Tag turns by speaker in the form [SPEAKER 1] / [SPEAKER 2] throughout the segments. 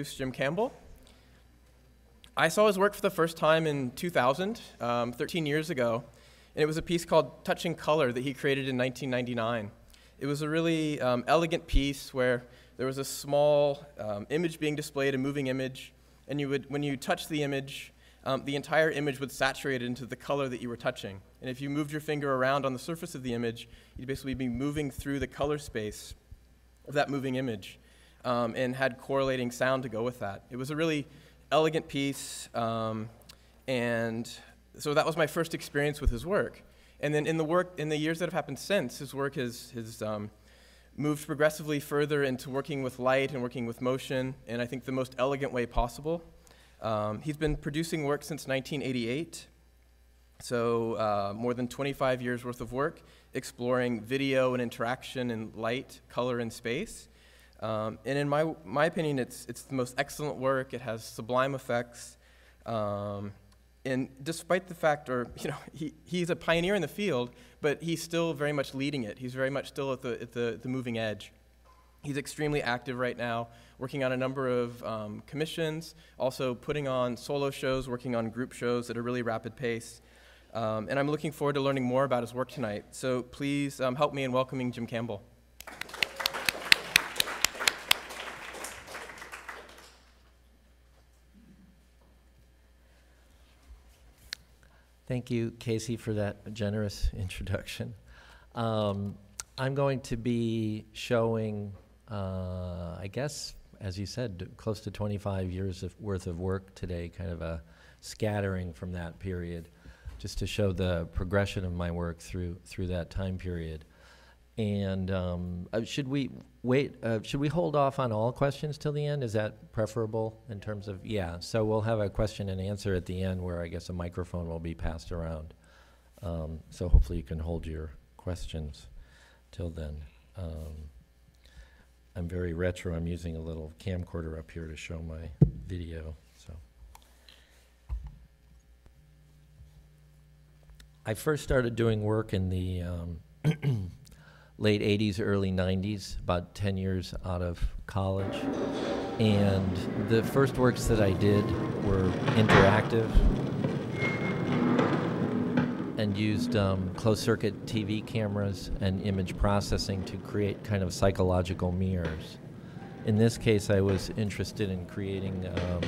[SPEAKER 1] introduce Jim Campbell. I saw his work for the first time in 2000, um, 13 years ago, and it was a piece called Touching Color that he created in 1999. It was a really um, elegant piece where there was a small um, image being displayed, a moving image, and you would, when you touch the image, um, the entire image would saturate into the color that you were touching. And if you moved your finger around on the surface of the image, you'd basically be moving through the color space of that moving image um, and had correlating sound to go with that. It was a really elegant piece, um, and so that was my first experience with his work. And then in the work, in the years that have happened since, his work has, has um, moved progressively further into working with light and working with motion, and I think the most elegant way possible. Um, he's been producing work since 1988, so uh, more than 25 years worth of work exploring video and interaction and light, color, and space. Um, and in my, my opinion, it's, it's the most excellent work. It has sublime effects. Um, and despite the fact, or, you know, he, he's a pioneer in the field, but he's still very much leading it. He's very much still at the, at the, the moving edge. He's extremely active right now, working on a number of um, commissions, also putting on solo shows, working on group shows at a really rapid pace. Um, and I'm looking forward to learning more about his work tonight. So please um, help me in welcoming Jim Campbell.
[SPEAKER 2] Thank you, Casey, for that generous introduction. Um, I'm going to be showing, uh, I guess, as you said, close to 25 years of worth of work today, kind of a scattering from that period, just to show the progression of my work through through that time period. And um, uh, should we wait? Uh, should we hold off on all questions till the end? Is that preferable in terms of yeah? So we'll have a question and answer at the end, where I guess a microphone will be passed around. Um, so hopefully you can hold your questions till then. Um, I'm very retro. I'm using a little camcorder up here to show my video. So I first started doing work in the um, late 80s, early 90s, about 10 years out of college. And the first works that I did were interactive and used um, closed circuit TV cameras and image processing to create kind of psychological mirrors. In this case, I was interested in creating um,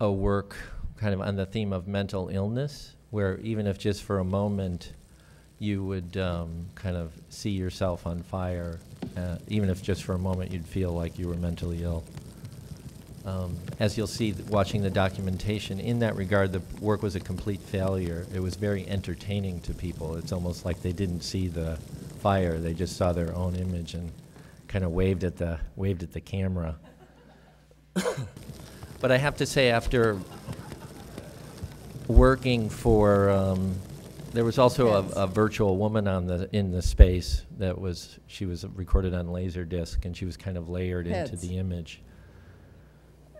[SPEAKER 2] a work kind of on the theme of mental illness, where even if just for a moment you would um, kind of see yourself on fire, uh, even if just for a moment you'd feel like you were mentally ill. Um, as you'll see, watching the documentation, in that regard, the work was a complete failure. It was very entertaining to people. It's almost like they didn't see the fire; they just saw their own image and kind of waved at the waved at the camera. but I have to say, after working for um, there was also
[SPEAKER 3] Yes.
[SPEAKER 2] a, a virtual woman on the in the space that was she was recorded on laserdisc and she was kind of layered into
[SPEAKER 3] Heads.
[SPEAKER 2] the image.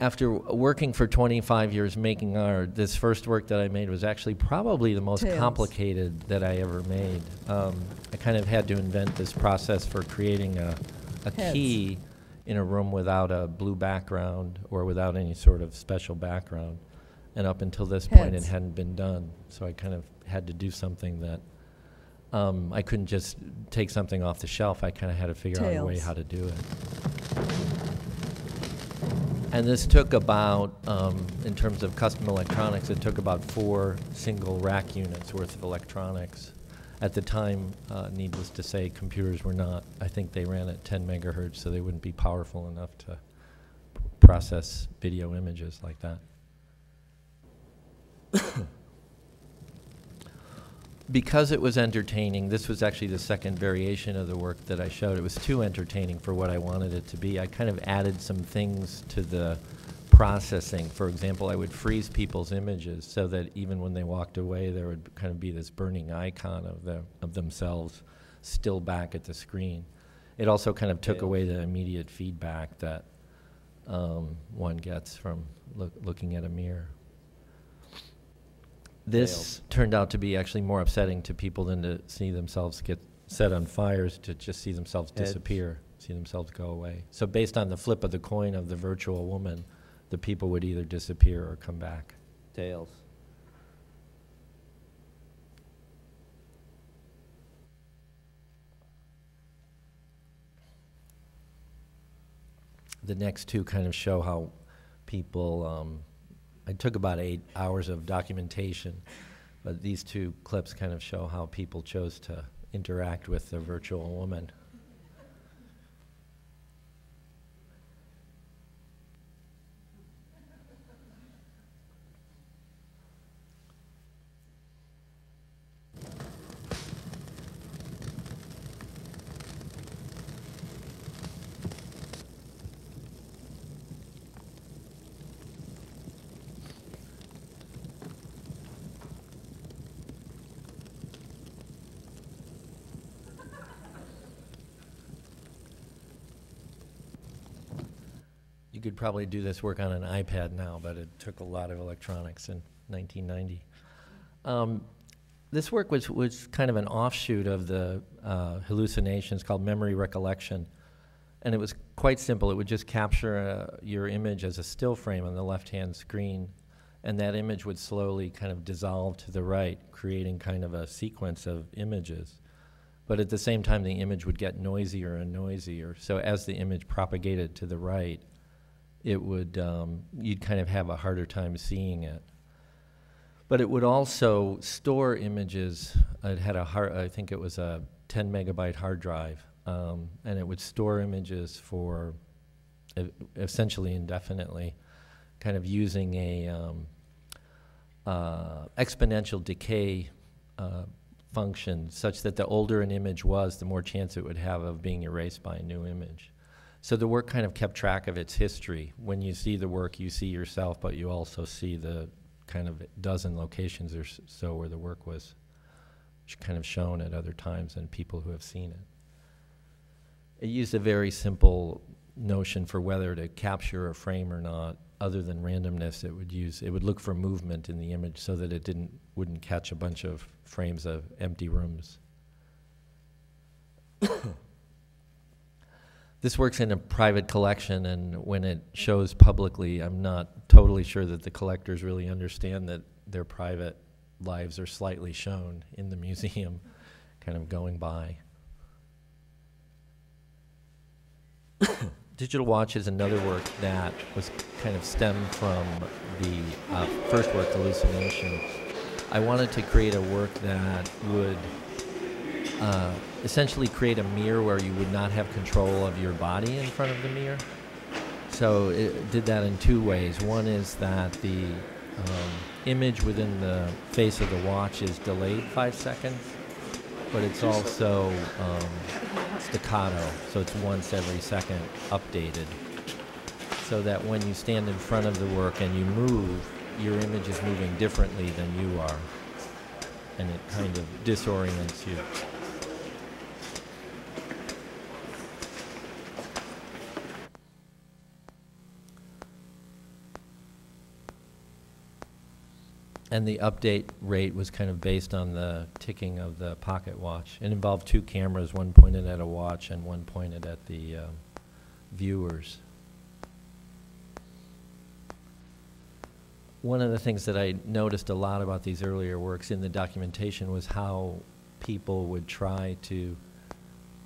[SPEAKER 2] After w- working for 25 years making art, this first work that I made was actually probably the most
[SPEAKER 3] Tails.
[SPEAKER 2] complicated that I ever made. Um, I kind of had to invent this process for creating a, a
[SPEAKER 3] Heads.
[SPEAKER 2] key in a room without a blue background or without any sort of special background. And up until this point, it
[SPEAKER 3] Heads.
[SPEAKER 2] hadn't been done. So I kind of had to do something that um, I couldn't just take something off the shelf. I kind of had to figure out a way how to do it. And this took about, um, in terms of custom electronics, it took about four single rack units worth of electronics. At the time, uh, needless to say, computers were not, I think they ran at 10 megahertz, so they wouldn't be powerful enough to process video images like that. because it was entertaining, this was actually the second variation of the work that I showed. It was too entertaining for what I wanted it to be. I kind of added some things to the processing. For example, I would freeze people's images so that even when they walked away, there would kind of be this burning icon of, the, of themselves still back at the screen. It also kind of took
[SPEAKER 1] Yeah.
[SPEAKER 2] away the immediate feedback that um, one gets from look, looking at a mirror. This turned out to be actually more upsetting to people than to see themselves get set on fires, to just see themselves disappear. see themselves go away. So based on the flip of the coin of the virtual woman, the people would either disappear or come back. Tails. The next two kind of show how people, um, I took about eight hours of documentation, but these two clips kind of show how people chose to interact with the virtual woman. You could probably do this work on an iPad now, but it took a lot of electronics in 1990. Um, this work was, was kind of an offshoot of the uh, hallucinations called memory recollection. And it was quite simple. It would just capture uh, your image as a still frame on the left-hand screen, and that image would slowly kind of dissolve to the right, creating kind of a sequence of images. But at the same time, the image would get noisier and noisier. So as the image propagated to the right, it would, um, you'd kind of have a harder time seeing it. But it would also store images. It had a hard, I think it was a 10 megabyte hard drive, um, and it would store images for e essentially indefinitely, kind of using a um, uh, exponential decay uh, function such that the older an image was, the more chance it would have of being erased by a new image. So the work kind of kept track of its history. When you see the work, you see yourself, but you also see the kind of dozen locations or so where the work was kind of shown at other times and people who have seen it. It used a very simple notion for whether to capture a frame or not, other than randomness. It would use it would look for movement in the image so that it didn't wouldn't catch a bunch of frames of empty rooms. this works in a private collection, and when it shows publicly, I'm not totally sure that the collectors really understand that their private lives are slightly shown in the museum, kind of going by. Digital Watch is another work that was kind of stemmed from the uh, first work, Hallucination. I wanted to create a work that would uh, essentially create a mirror where you would not have control of your body in front of the mirror. So it did that in two ways. One is that the um, image within the face of the watch is delayed five seconds, but it's also um, staccato, so it's once every second updated. So that when you stand in front of the work and you move, your image is moving differently than you are. And it kind of disorients you. And the update rate was kind of based on the ticking of the pocket watch. It involved two cameras, one pointed at a watch and one pointed at the um, viewers. One of the things that I noticed a lot about these earlier works in the documentation was how people would try to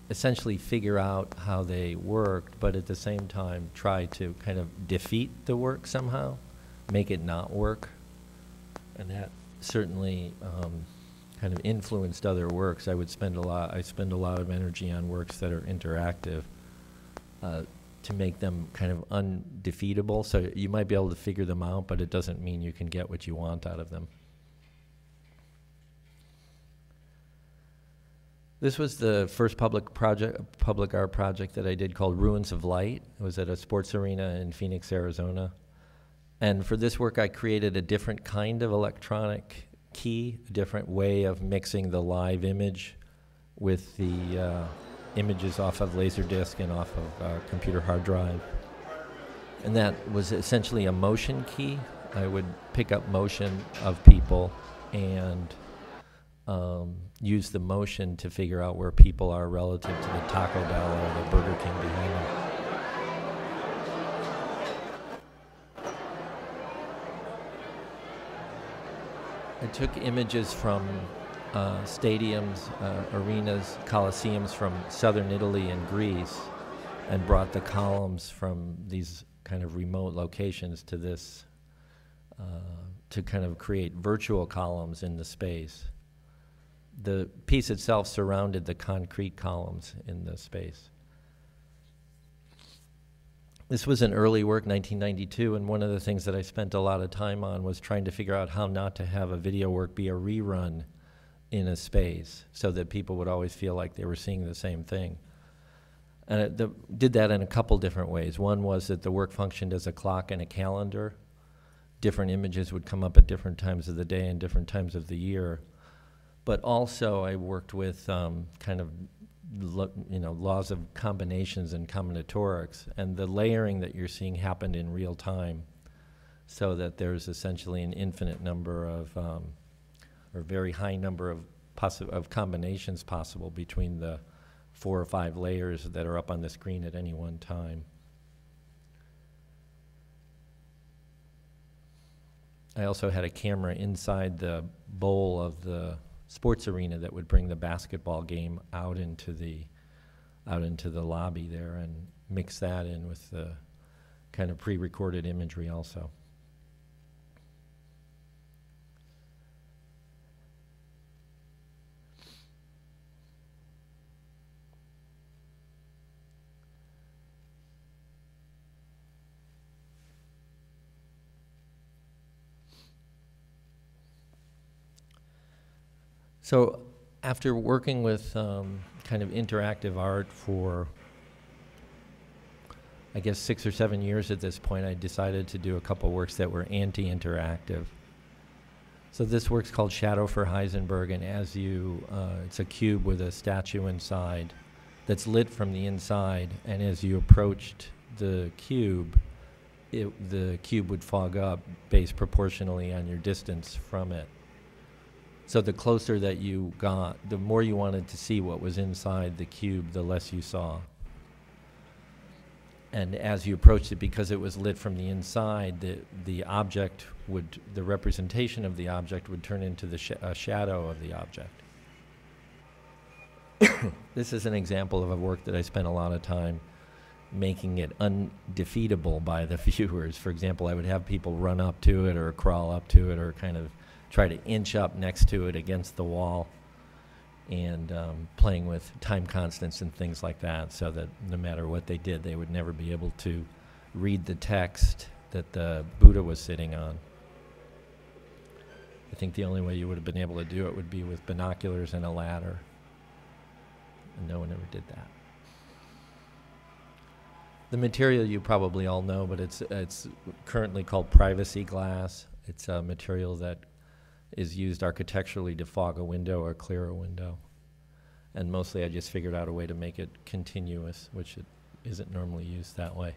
[SPEAKER 2] essentially figure out how they worked, but at the same time try to kind of defeat the work somehow, make it not work and that certainly um, kind of influenced other works. I would spend a lot. I spend a lot of energy on works that are interactive uh, to make them kind of undefeatable. So you might be able to figure them out, but it doesn't mean you can get what you want out of them. This was the first public project, public art project that I did called Ruins of Light. It was at a sports arena in Phoenix, Arizona. And for this work, I created a different kind of electronic key, a different way of mixing the live image with the uh, images off of Laserdisc and off of uh, computer hard drive. And that was essentially a motion key. I would pick up motion of people and um, use the motion to figure out where people are relative to the Taco Bell or the Burger King behind them. I took images from uh, stadiums, uh, arenas, coliseums from southern Italy and Greece, and brought the columns from these kind of remote locations to this, uh, to kind of create virtual columns in the space. The piece itself surrounded the concrete columns in the space. This was an early work, 1992, and one of the things that I spent a lot of time on was trying to figure out how not to have a video work be a rerun in a space so that people would always feel like they were seeing the same thing. And the, did that in a couple different ways. One was that the work functioned as a clock and a calendar. Different images would come up at different times of the day and different times of the year. But also, I worked with um, kind of you know laws of combinations and combinatorics, and the layering that you're seeing happened in real time, so that there's essentially an infinite number of um, or very high number of possi- of combinations possible between the four or five layers that are up on the screen at any one time. I also had a camera inside the bowl of the sports arena that would bring the basketball game out into the out into the lobby there and mix that in with the kind of pre-recorded imagery also. So after working with um, kind of interactive art for, I guess, six or seven years at this point, I decided to do a couple works that were anti-interactive. So this work's called Shadow for Heisenberg, and as you, uh, it's a cube with a statue inside that's lit from the inside, and as you approached the cube, it, the cube would fog up based proportionally on your distance from it. So the closer that you got, the more you wanted to see what was inside the cube, the less you saw. And as you approached it, because it was lit from the inside, the, the object would, the representation of the object would turn into the sh- shadow of the object. this is an example of a work that I spent a lot of time making it undefeatable by the viewers. For example, I would have people run up to it or crawl up to it or kind of try to inch up next to it against the wall and um, playing with time constants and things like that so that no matter what they did, they would never be able to read the text that the Buddha was sitting on. I think the only way you would have been able to do it would be with binoculars and a ladder. And no one ever did that. The material you probably all know, but it's, it's currently called privacy glass. It's a material that is used architecturally to fog a window or clear a window. And mostly I just figured out a way to make it continuous, which it isn't normally used that way.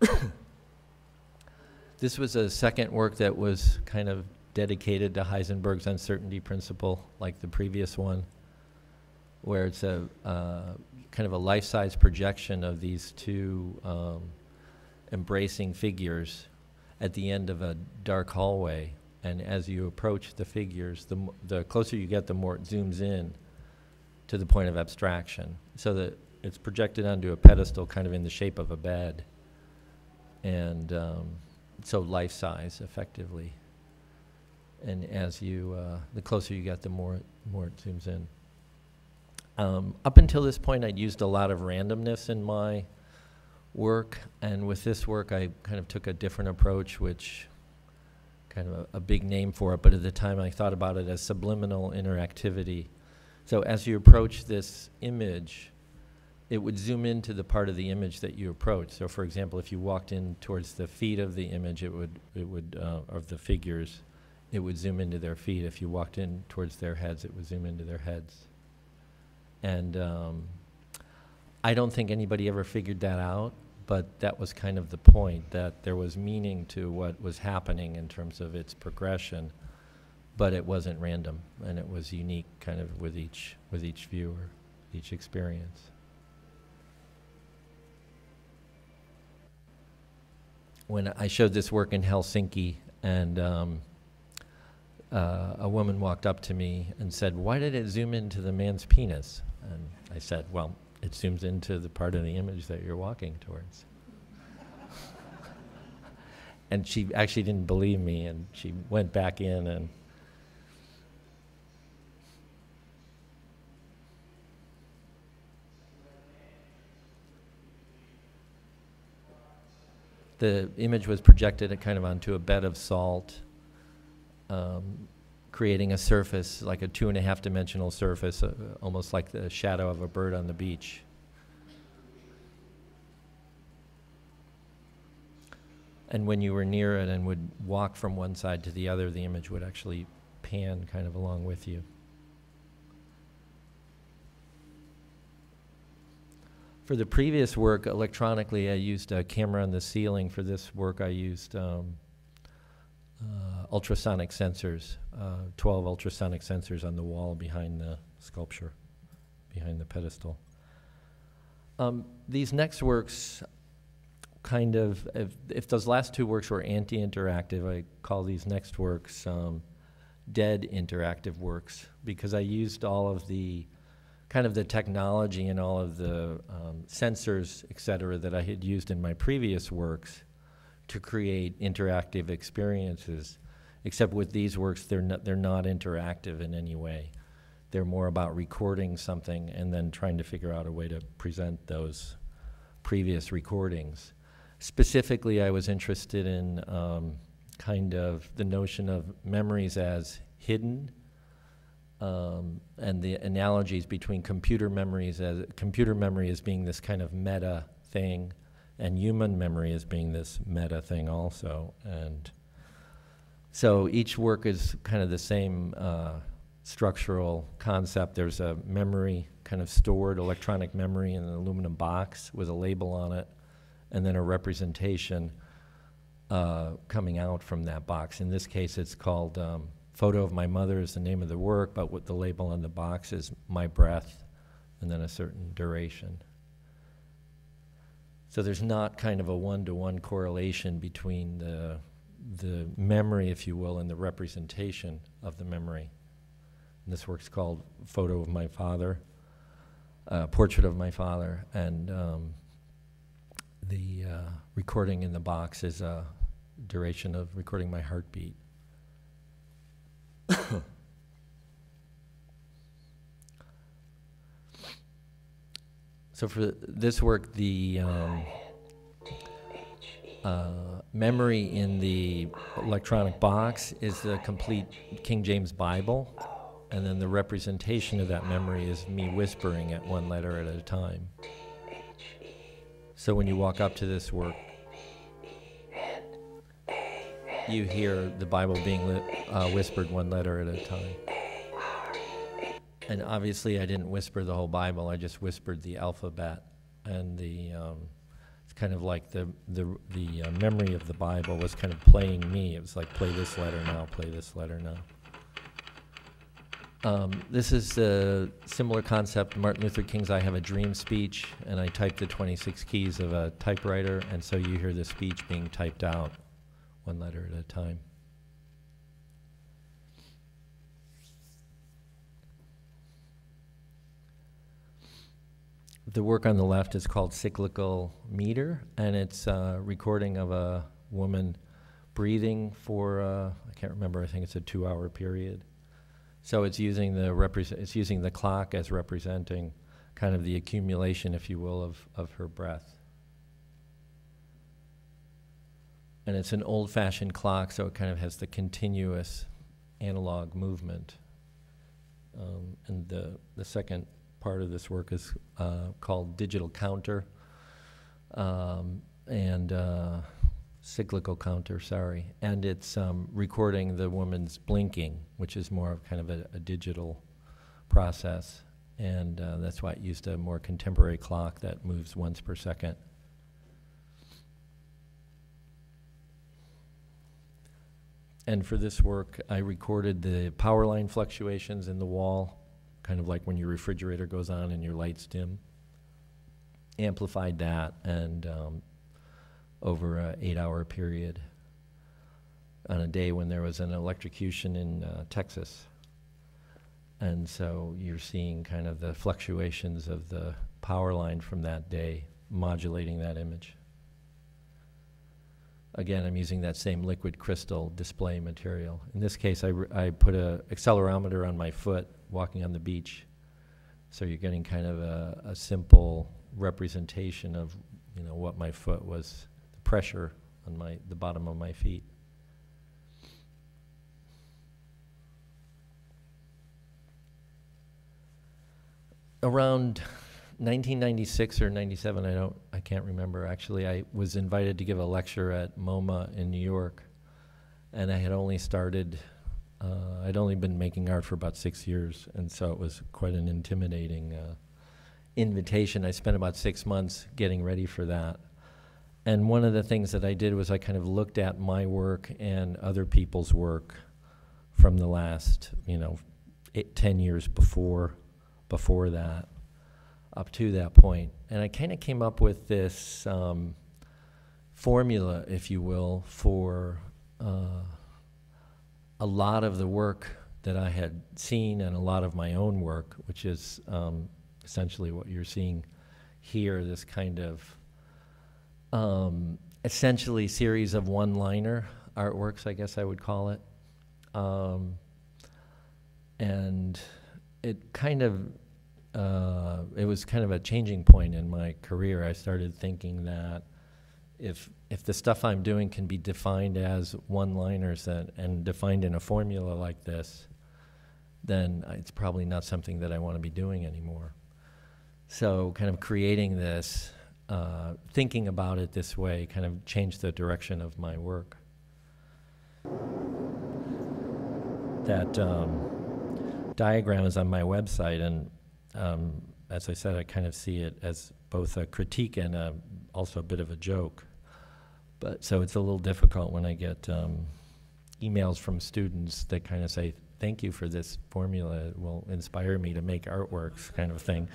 [SPEAKER 2] this was a second work that was kind of dedicated to Heisenberg's uncertainty principle, like the previous one, where it's a uh, kind of a life-size projection of these two um, embracing figures at the end of a dark hallway. And as you approach the figures, the, the closer you get, the more it zooms in to the point of abstraction. So that it's projected onto a pedestal kind of in the shape of a bed. And um, so life size, effectively. And as you, uh, the closer you get, the more, it- more it zooms in. Um, up until this point, I'd used a lot of randomness in my work, and with this work, I kind of took a different approach, which kind of a, a big name for it, but at the time I thought about it as subliminal interactivity. So as you approach this image, it would zoom into the part of the image that you approach. So for example, if you walked in towards the feet of the image, it would, it would, uh, of the figures, it would zoom into their feet. If you walked in towards their heads, it would zoom into their heads. And um, I don't think anybody ever figured that out, but that was kind of the point, that there was meaning to what was happening in terms of its progression but it wasn't random, and it was unique, kind of with each with each viewer, each experience. When I showed this work in Helsinki, and um, uh, a woman walked up to me and said, "Why did it zoom into the man's penis?" And I said, "Well, it zooms into the part of the image that you're walking towards." and she actually didn't believe me, and she went back in and the image was projected kind of onto a bed of salt, um, creating a surface, like a two and a half dimensional surface, uh, almost like the shadow of a bird on the beach. And when you were near it and would walk from one side to the other, the image would actually pan kind of along with you. For the previous work, electronically, I used a camera on the ceiling. For this work, I used um, uh, ultrasonic sensors, uh, 12 ultrasonic sensors on the wall behind the sculpture, behind the pedestal. Um, these next works kind of, if, if, those last two works were anti-interactive, I call these next works um, dead interactive works because I used all of the kind of the technology and all of the um, sensors, et cetera, that I had used in my previous works to create interactive experiences. Except with these works, they're not, they're not interactive in any way. They're more about recording something and then trying to figure out a way to present those previous recordings. Specifically, I was interested in um, kind of the notion of memories as hidden um, and the analogies between computer memories as computer memory as being this kind of meta thing, and human memory as being this meta thing also. And so each work is kind of the same uh, structural concept. There's a memory kind of stored electronic memory in an aluminum box with a label on it, and then a representation uh, coming out from that box. In this case, it's called um, photo of my mother is the name of the work, but what the label on the box is my breath and then a certain duration. So there's not kind of a one-to-one -one correlation between the, the memory, if you will, and the representation of the memory. And this work's called Photo of My Father, uh, Portrait of My Father, and um, the uh, recording in the box is a duration of recording my heartbeat. so for this work, the um, uh, memory in the electronic box is the complete King James Bible, and then the representation of that memory is me whispering at one letter at a time. So when you walk up to this work, you hear the Bible being uh, whispered one letter at a time. And obviously, I didn't whisper the whole Bible. I just whispered the alphabet, and the um, it's kind of like the the the uh, memory of the Bible was kind of playing me. It was like play this letter now, play this letter now. Um, this is a similar concept. Martin Luther King's "I Have a Dream" speech, and I typed the 26 keys of a typewriter, and so you hear the speech being typed out one letter at a time. The work on the left is called Cyclical Meter, and it's a recording of a woman breathing for, uh, I can't remember, I think it's a two hour period. So it's using the it's using the clock as representing kind of the accumulation, if you will, of, of her breath. and it's an old-fashioned clock, so it kind of has the continuous analog movement. Um, and the, the second part of this work is uh, called digital counter um, and uh, cyclical counter, sorry. And it's um, recording the woman's blinking, which is more of kind of a, a digital process. And uh, that's why it used a more contemporary clock that moves once per second. and for this work, I recorded the power line fluctuations in the wall, kind of like when your refrigerator goes on and your lights dim. Amplified that and um, over an eight-hour period on a day when there was an electrocution in uh, Texas. And so you're seeing kind of the fluctuations of the power line from that day modulating that image. Again, I'm using that same liquid crystal display material. In this case, I, I put a accelerometer on my foot walking on the beach. So you're getting kind of a, a simple representation of, you know, what my foot was, the pressure on my, the bottom of my feet. Around 1996 or 97, I don't, I can't remember. Actually, I was invited to give a lecture at MoMA in New York, and I had only started. Uh, I'd only been making art for about six years, and so it was quite an intimidating uh, invitation. I spent about six months getting ready for that. And one of the things that I did was I kind of looked at my work and other people's work from the last, you know, eight, 10 years before, before that up to that point. And I kind of came up with this um, formula, if you will, for uh, a lot of the work that I had seen and a lot of my own work, which is um, essentially what you're seeing here this kind of um, essentially series of one liner artworks, I guess I would call it. Um, and it kind of uh, it was kind of a changing point in my career. I started thinking that if if the stuff I'm doing can be defined as one-liners that, and defined in a formula like this, then it's probably not something that I want to be doing anymore. So, kind of creating this, uh, thinking about it this way, kind of changed the direction of my work. That um, diagram is on my website, and um, as I said, I kind of see it as both a critique and a, also a bit of a joke. But so it's a little difficult when I get um, emails from students that kind of say, "Thank you for this formula. It will inspire me to make artworks," kind of thing.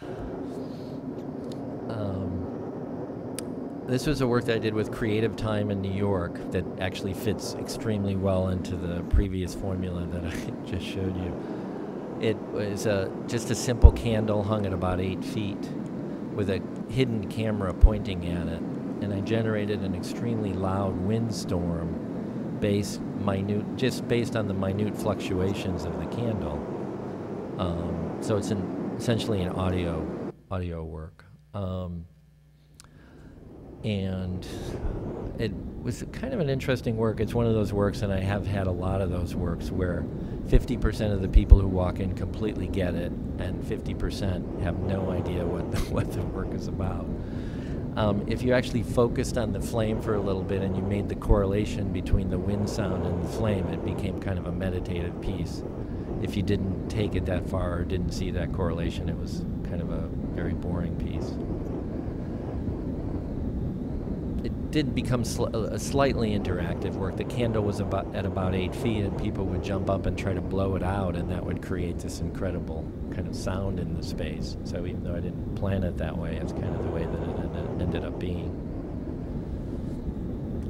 [SPEAKER 2] um, this was a work that I did with Creative Time in New York that actually fits extremely well into the previous formula that I just showed you. It was a, just a simple candle hung at about eight feet with a hidden camera pointing at it. And I generated an extremely loud windstorm based minute, just based on the minute fluctuations of the candle. Um, so it's an, essentially an audio audio work. Um, and it was kind of an interesting work. It's one of those works, and I have had a lot of those works where 50% of the people who walk in completely get it, and 50% have no idea what the, what the work is about. Um, if you actually focused on the flame for a little bit and you made the correlation between the wind sound and the flame, it became kind of a meditative piece. If you didn't take it that far or didn't see that correlation, it was kind of a very boring piece it did become sl- a slightly interactive work. The candle was about at about eight feet, and people would jump up and try to blow it out, and that would create this incredible kind of sound in the space. So even though I didn't plan it that way, it's kind of the way that it ended up being.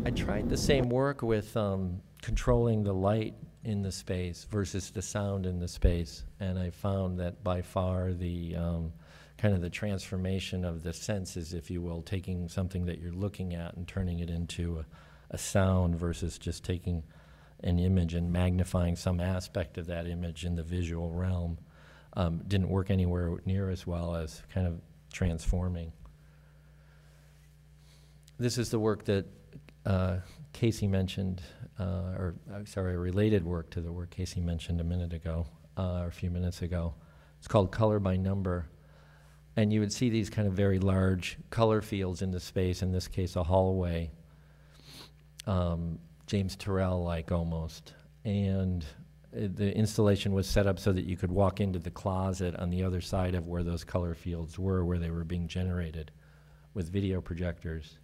[SPEAKER 2] I tried the same work with um, controlling the light in the space versus the sound in the space, and I found that by far the um, kind of the transformation of the senses, if you will, taking something that you're looking at and turning it into a, a sound versus just taking an image and magnifying some aspect of that image in the visual realm um, didn't work anywhere near as well as kind of transforming. This is the work that uh, Casey mentioned, uh, or uh, sorry, related work to the work Casey mentioned a minute ago, uh, or a few minutes ago. It's called Color by Number and you would see these kind of very large color fields in the space, in this case, a hallway, um, James Turrell like almost. And it, the installation was set up so that you could walk into the closet on the other side of where those color fields were, where they were being generated with video projectors.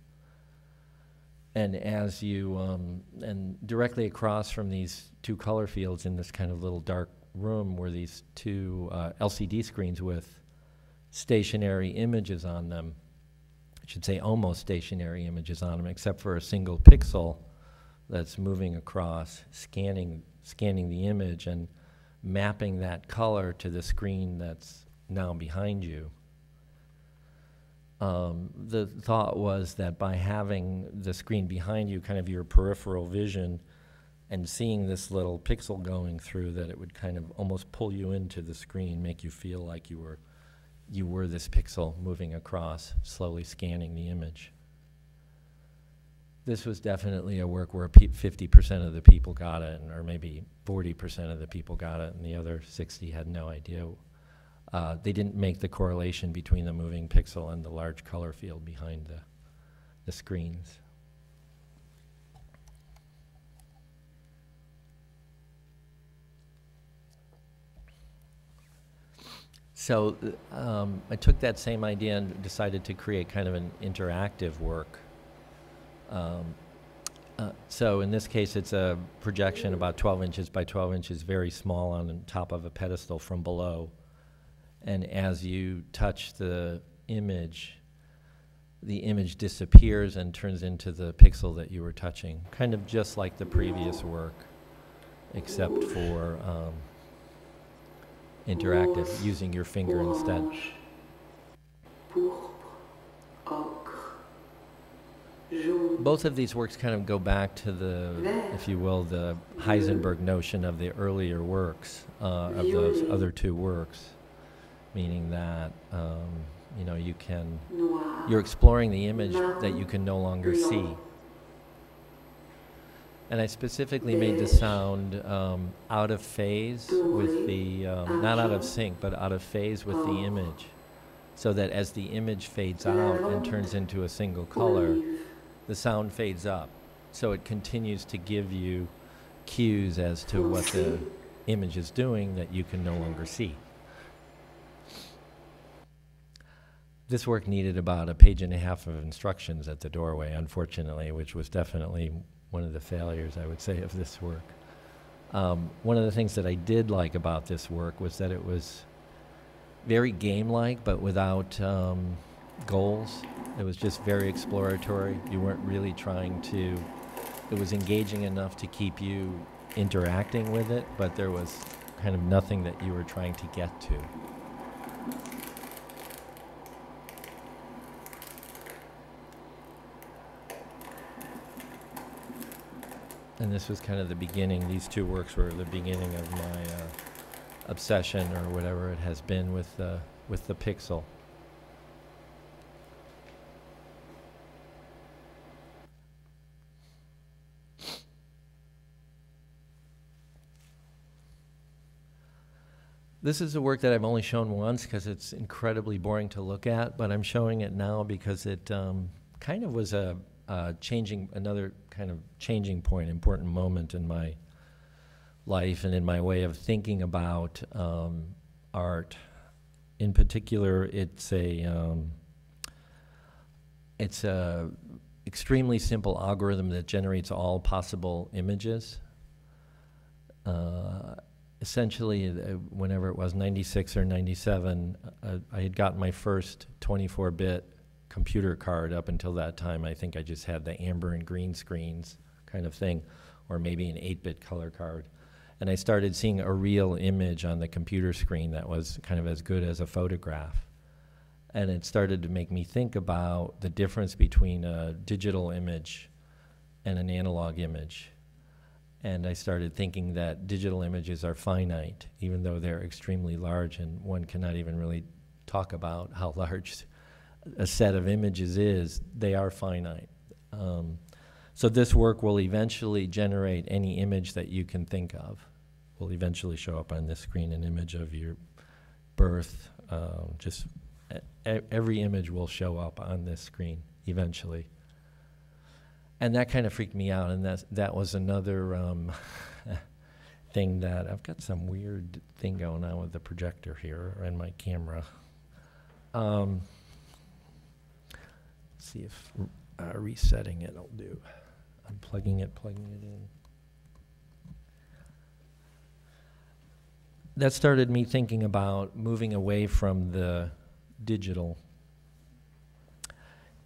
[SPEAKER 2] And as you, um, and directly across from these two color fields in this kind of little dark room were these two uh, LCD screens with stationary images on them. I should say almost stationary images on them, except for a single pixel that's moving across, scanning, scanning the image and mapping that color to the screen that's now behind you. Um, the thought was that by having the screen behind you, kind of your peripheral vision, and seeing this little pixel going through, that it would kind of almost pull you into the screen, make you feel like you were you were this pixel moving across, slowly scanning the image. This was definitely a work where 50% of the people got it, or maybe 40% of the people got it, and the other 60 had no idea. Uh, they didn't make the correlation between the moving pixel and the large color field behind the, the screens. So um, I took that same idea and decided to create kind of an interactive work. Um, uh, so in this case, it's a projection about 12 inches by 12 inches, very small on top of a pedestal from below. And as you touch the image, the image disappears and turns into the pixel that you were touching, kind of just like the previous work, except for um, interactive, using your finger instead. Both of these works kind of go back to the, if you will, the Heisenberg notion of the earlier works, uh, of those other two works, meaning that, um, you know, you can, you're exploring the image that you can no longer see. And I specifically made the sound um, out of phase with the, um, not out of sync, but out of phase with the image. So that as the image fades out and turns into a single color, the sound fades up. So it continues to give you cues as to what the image is doing that you can no longer see. This work needed about a page and a half of instructions at the doorway, unfortunately, which was definitely one of the failures, I would say, of this work. Um, one of the things that I did like about this work was that it was very game-like, but without um, goals. It was just very exploratory. You weren't really trying to. It was engaging enough to keep you interacting with it, but there was kind of nothing that you were trying to get to. And this was kind of the beginning. These two works were the beginning of my uh, obsession, or whatever it has been, with the with the pixel. This is a work that I've only shown once because it's incredibly boring to look at, but I'm showing it now because it um, kind of was a, a changing, another kind of changing point, important moment in my life and in my way of thinking about um, art. In particular, it's a um, it's a extremely simple algorithm that generates all possible images. Uh, essentially, uh, whenever it was 96 or 97, uh, I had gotten my first 24-bit computer card. Up until that time, I think I just had the amber and green screens kind of thing, or maybe an 8-bit color card. And I started seeing a real image on the computer screen that was kind of as good as a photograph. And it started to make me think about the difference between a digital image and an analog image. And I started thinking that digital images are finite, even though they're extremely large, and one cannot even really talk about how large a set of images is. They are finite. Um, so this work will eventually generate any image that you can think of. Will eventually show up on this screen an image of your birth. Um, just e- every image will show up on this screen eventually. And that kind of freaked me out, and that that was another um, thing that I've got some weird thing going on with the projector here and my camera. Um, see if uh, resetting it will do. I'm plugging it, plugging it in. That started me thinking about moving away from the digital.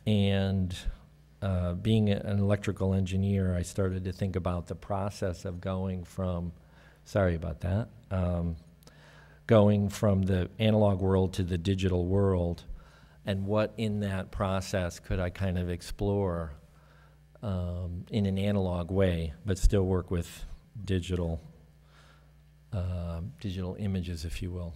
[SPEAKER 2] And uh, being an electrical engineer, I started to think about the process of going from, sorry about that, um, going from the analog world to the digital world, and what in that process could I kind of explore um, in an analog way, but still work with digital, uh, digital images, if you will.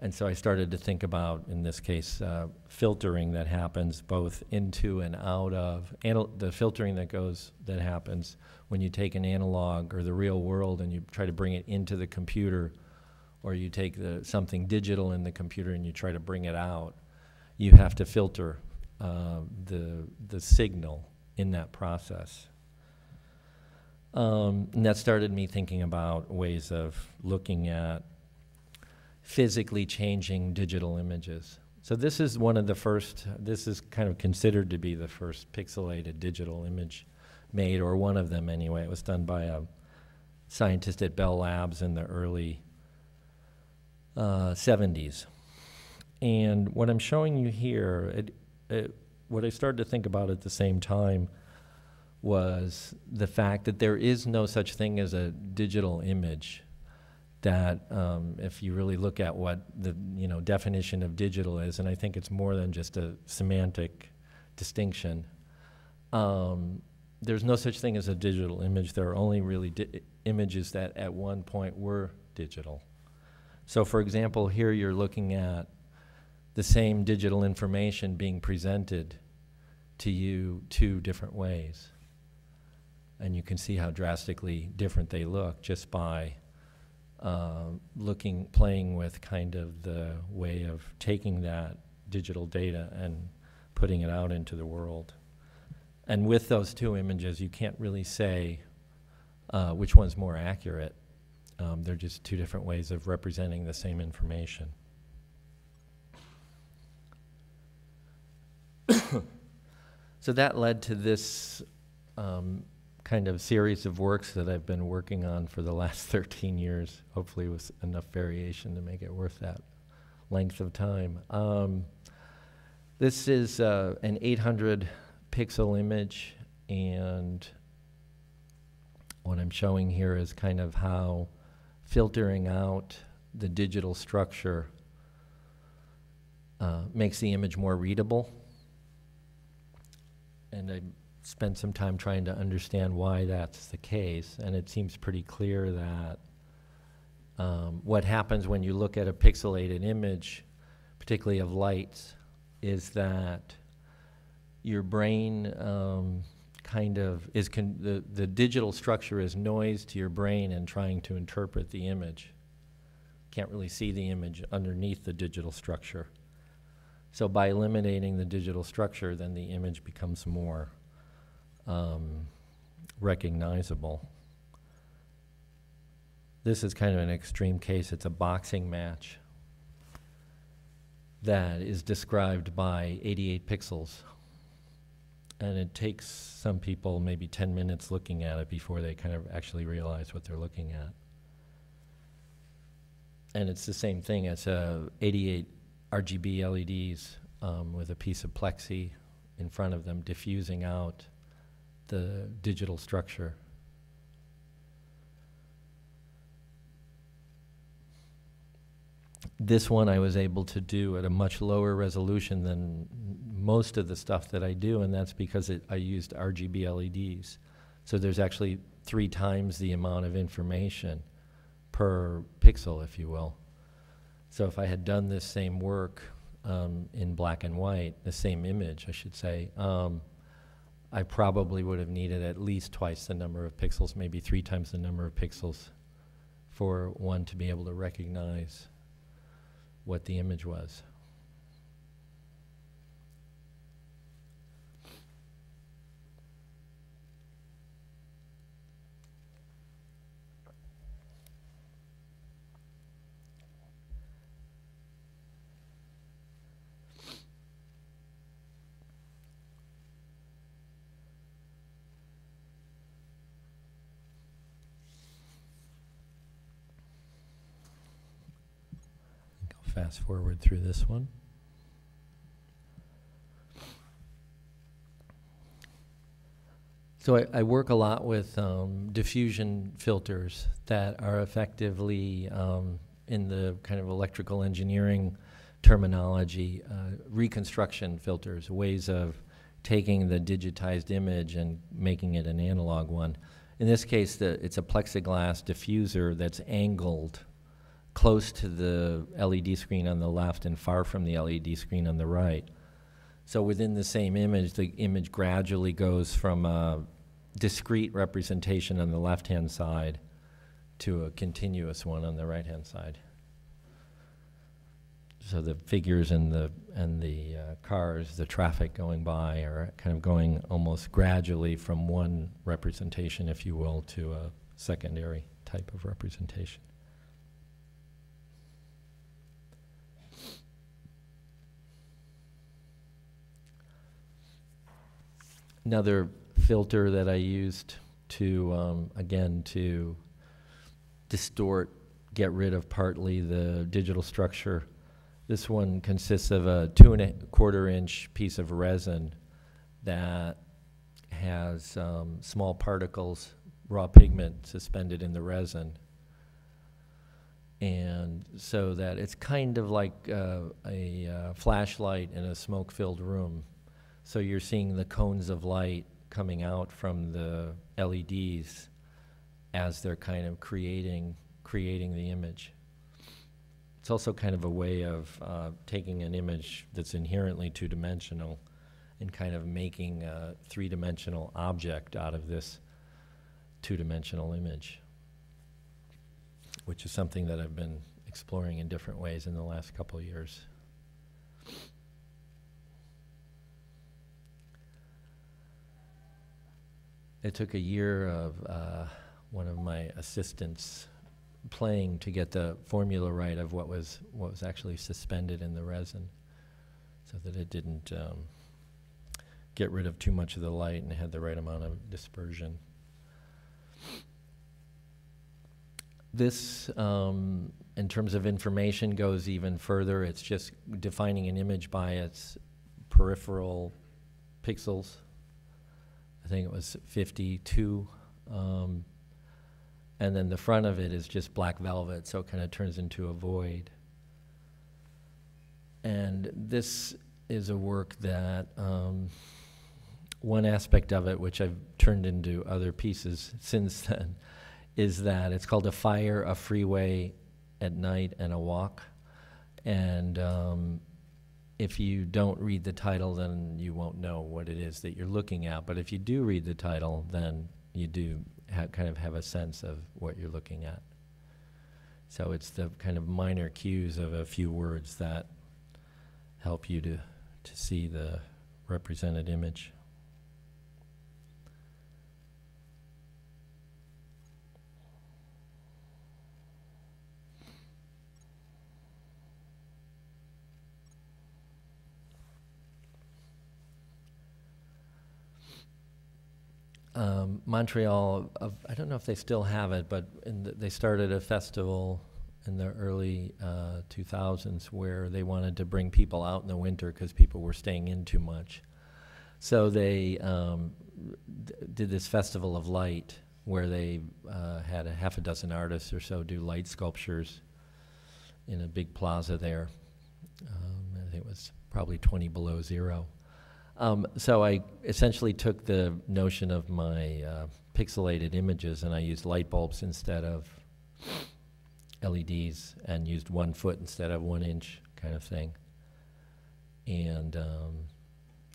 [SPEAKER 2] And so I started to think about, in this case, uh, filtering that happens both into and out of, the filtering that goes, that happens when you take an analog or the real world and you try to bring it into the computer, or you take the, something digital in the computer and you try to bring it out. You have to filter uh, the, the signal in that process. Um, and that started me thinking about ways of looking at physically changing digital images. So this is one of the first, this is kind of considered to be the first pixelated digital image made, or one of them anyway. It was done by a scientist at Bell Labs in the early uh, 70s. And what I'm showing you here, it, it, what I started to think about at the same time was the fact that there is no such thing as a digital image that um, if you really look at what the you know definition of digital is, and I think it's more than just a semantic distinction. Um, there's no such thing as a digital image. There are only really images that at one point were digital. So, for example, here you're looking at the same digital information being presented to you two different ways. And you can see how drastically different they look just by uh, looking, playing with kind of the way of taking that digital data and putting it out into the world. And with those two images, you can't really say uh, which one's more accurate. Um, they're just two different ways of representing the same information. so that led to this um, kind of series of works that I've been working on for the last 13 years, hopefully with enough variation to make it worth that length of time. Um, this is uh, an 800 pixel image, and what I'm showing here is kind of how filtering out the digital structure uh, makes the image more readable. And I spent some time trying to understand why that's the case, and it seems pretty clear that um, what happens when you look at a pixelated image, particularly of lights, is that your brain um, kind of is the, the digital structure is noise to your brain and trying to interpret the image. Can't really see the image underneath the digital structure. So by eliminating the digital structure, then the image becomes more um, recognizable. This is kind of an extreme case. It's a boxing match that is described by 88 pixels. And it takes some people maybe 10 minutes looking at it before they kind of actually realize what they're looking at. And it's the same thing. It's a 88 RGB LEDs um, with a piece of plexi in front of them diffusing out the digital structure. This one I was able to do at a much lower resolution than most of the stuff that I do, and that's because it, I used RGB LEDs. So there's actually three times the amount of information per pixel, if you will. So if I had done this same work um, in black and white, the same image, I should say, um, I probably would have needed at least twice the number of pixels, maybe three times the number of pixels for one to be able to recognize what the image was. Fast forward through this one. So I, I work a lot with um, diffusion filters that are effectively, um, in the kind of electrical engineering terminology, uh, reconstruction filters, ways of taking the digitized image and making it an analog one. In this case, the, it's a plexiglass diffuser that's angled close to the LED screen on the left and far from the LED screen on the right. So within the same image, the image gradually goes from a discrete representation on the left-hand side to a continuous one on the right-hand side. So the figures and the and the uh, cars, the traffic going by, are kind of going almost gradually from one representation, if you will, to a secondary type of representation. Another filter that I used to, um, again, to distort, get rid of partly the digital structure. This one consists of a two and a quarter inch piece of resin that has um, small particles, raw pigment suspended in the resin. And so that it's kind of like uh, a uh, flashlight in a smoke filled room. So you're seeing the cones of light coming out from the LEDs as they're kind of creating creating the image. It's also kind of a way of uh, taking an image that's inherently two-dimensional and kind of making a three-dimensional object out of this two-dimensional image, which is something that I've been exploring in different ways in the last couple of years. It took a year of uh, one of my assistants playing to get the formula right of what was what was actually suspended in the resin, so that it didn't um, get rid of too much of the light and had the right amount of dispersion. This, um, in terms of information, goes even further. It's just defining an image by its peripheral pixels I think it was 52. Um, and then the front of it is just black velvet, so it kind of turns into a void. And this is a work that um, one aspect of it, which I've turned into other pieces since then, is that it's called a fire, a freeway at night, and a walk. And um, if you don't read the title, then you won't know what it is that you're looking at. But if you do read the title, then you do kind of have a sense of what you're looking at. So it's the kind of minor cues of a few words that help you to, to see the represented image. Um, Montreal, of, I don't know if they still have it, but the, they started a festival in the early uh, 2000s where they wanted to bring people out in the winter because people were staying in too much. So they um, did this festival of light where they uh, had a half a dozen artists or so do light sculptures in a big plaza there. Um, I think it was probably 20 below zero. Um, so I essentially took the notion of my uh, pixelated images and I used light bulbs instead of LEDs and used one foot instead of one inch kind of thing. And um,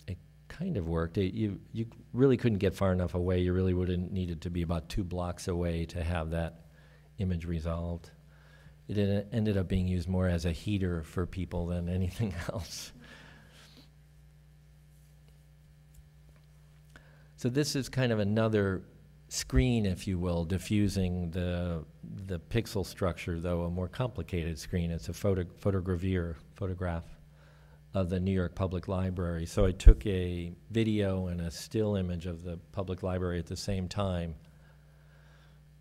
[SPEAKER 2] it kind of worked. It, you, you really couldn't get far enough away. You really would have needed to be about two blocks away to have that image resolved. It ended up being used more as a heater for people than anything else. So this is kind of another screen, if you will, diffusing the the pixel structure, though a more complicated screen. It's a photo photogravure photograph of the New York Public Library. So I took a video and a still image of the public library at the same time.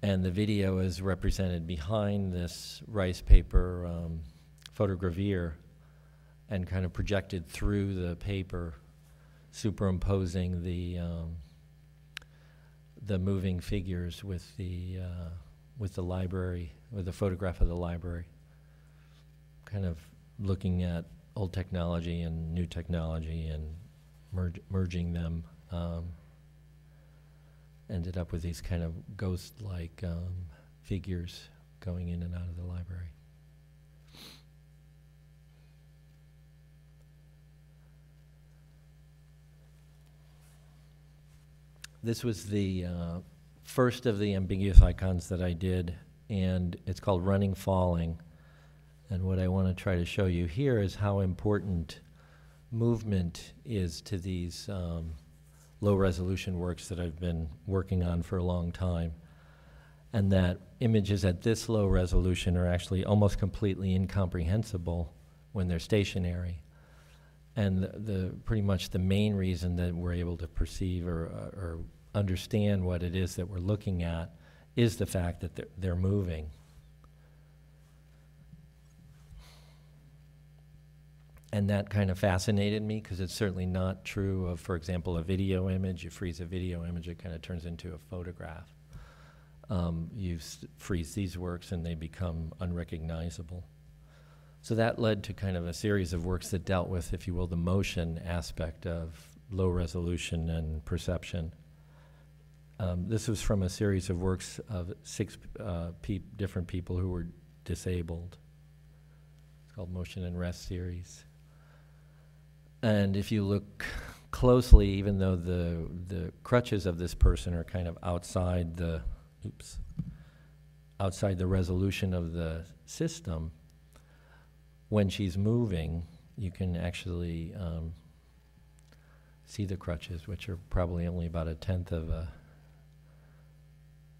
[SPEAKER 2] And the video is represented behind this rice paper um, photogravure and kind of projected through the paper, superimposing the um, the moving figures with the uh, with the library, with the photograph of the library. Kind of looking at old technology and new technology and merg- merging them. Um, ended up with these kind of ghost-like um, figures going in and out of the library. This was the uh, first of the ambiguous icons that I did, and it's called Running Falling. And what I want to try to show you here is how important movement is to these um, low resolution works that I've been working on for a long time. And that images at this low resolution are actually almost completely incomprehensible when they're stationary. And the, the pretty much the main reason that we're able to perceive or, uh, or understand what it is that we're looking at is the fact that they're, they're moving. and that kind of fascinated me because it's certainly not true of, for example, a video image. You freeze a video image, it kind of turns into a photograph. Um, you freeze these works and they become unrecognizable. So that led to kind of a series of works that dealt with, if you will, the motion aspect of low resolution and perception. Um, this was from a series of works of six uh, pe different people who were disabled. It's called Motion and Rest series. And if you look closely, even though the the crutches of this person are kind of outside the oops outside the resolution of the system, when she's moving, you can actually um, see the crutches, which are probably only about a tenth of a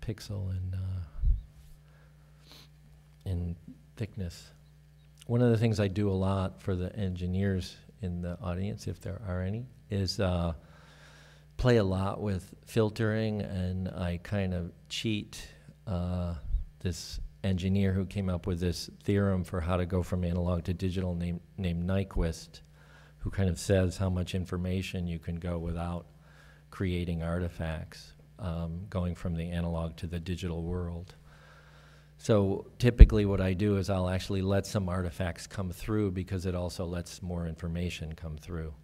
[SPEAKER 2] pixel in uh, in thickness. One of the things I do a lot for the engineers in the audience, if there are any, is uh, play a lot with filtering, and I kind of cheat uh, this engineer who came up with this theorem for how to go from analog to digital named, named Nyquist, who kind of says how much information you can go without creating artifacts, um, going from the analog to the digital world. So typically what I do is I'll actually let some artifacts come through because it also lets more information come through.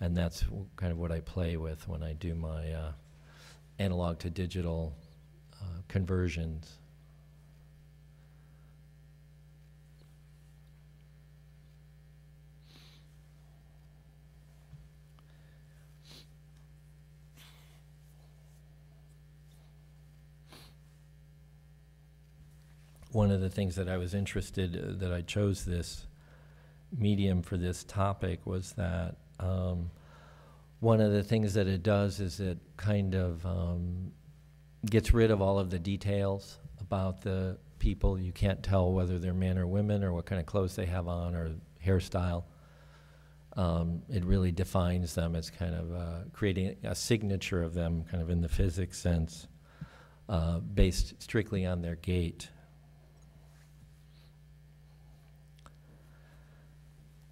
[SPEAKER 2] And that's kind of what I play with when I do my uh, analog to digital uh, conversions. One of the things that I was interested uh, that I chose this medium for this topic was that um, one of the things that it does is it kind of um, gets rid of all of the details about the people. You can't tell whether they're men or women or what kind of clothes they have on or hairstyle. Um, it really defines them as kind of uh, creating a signature of them, kind of in the physics sense, uh, based strictly on their gait.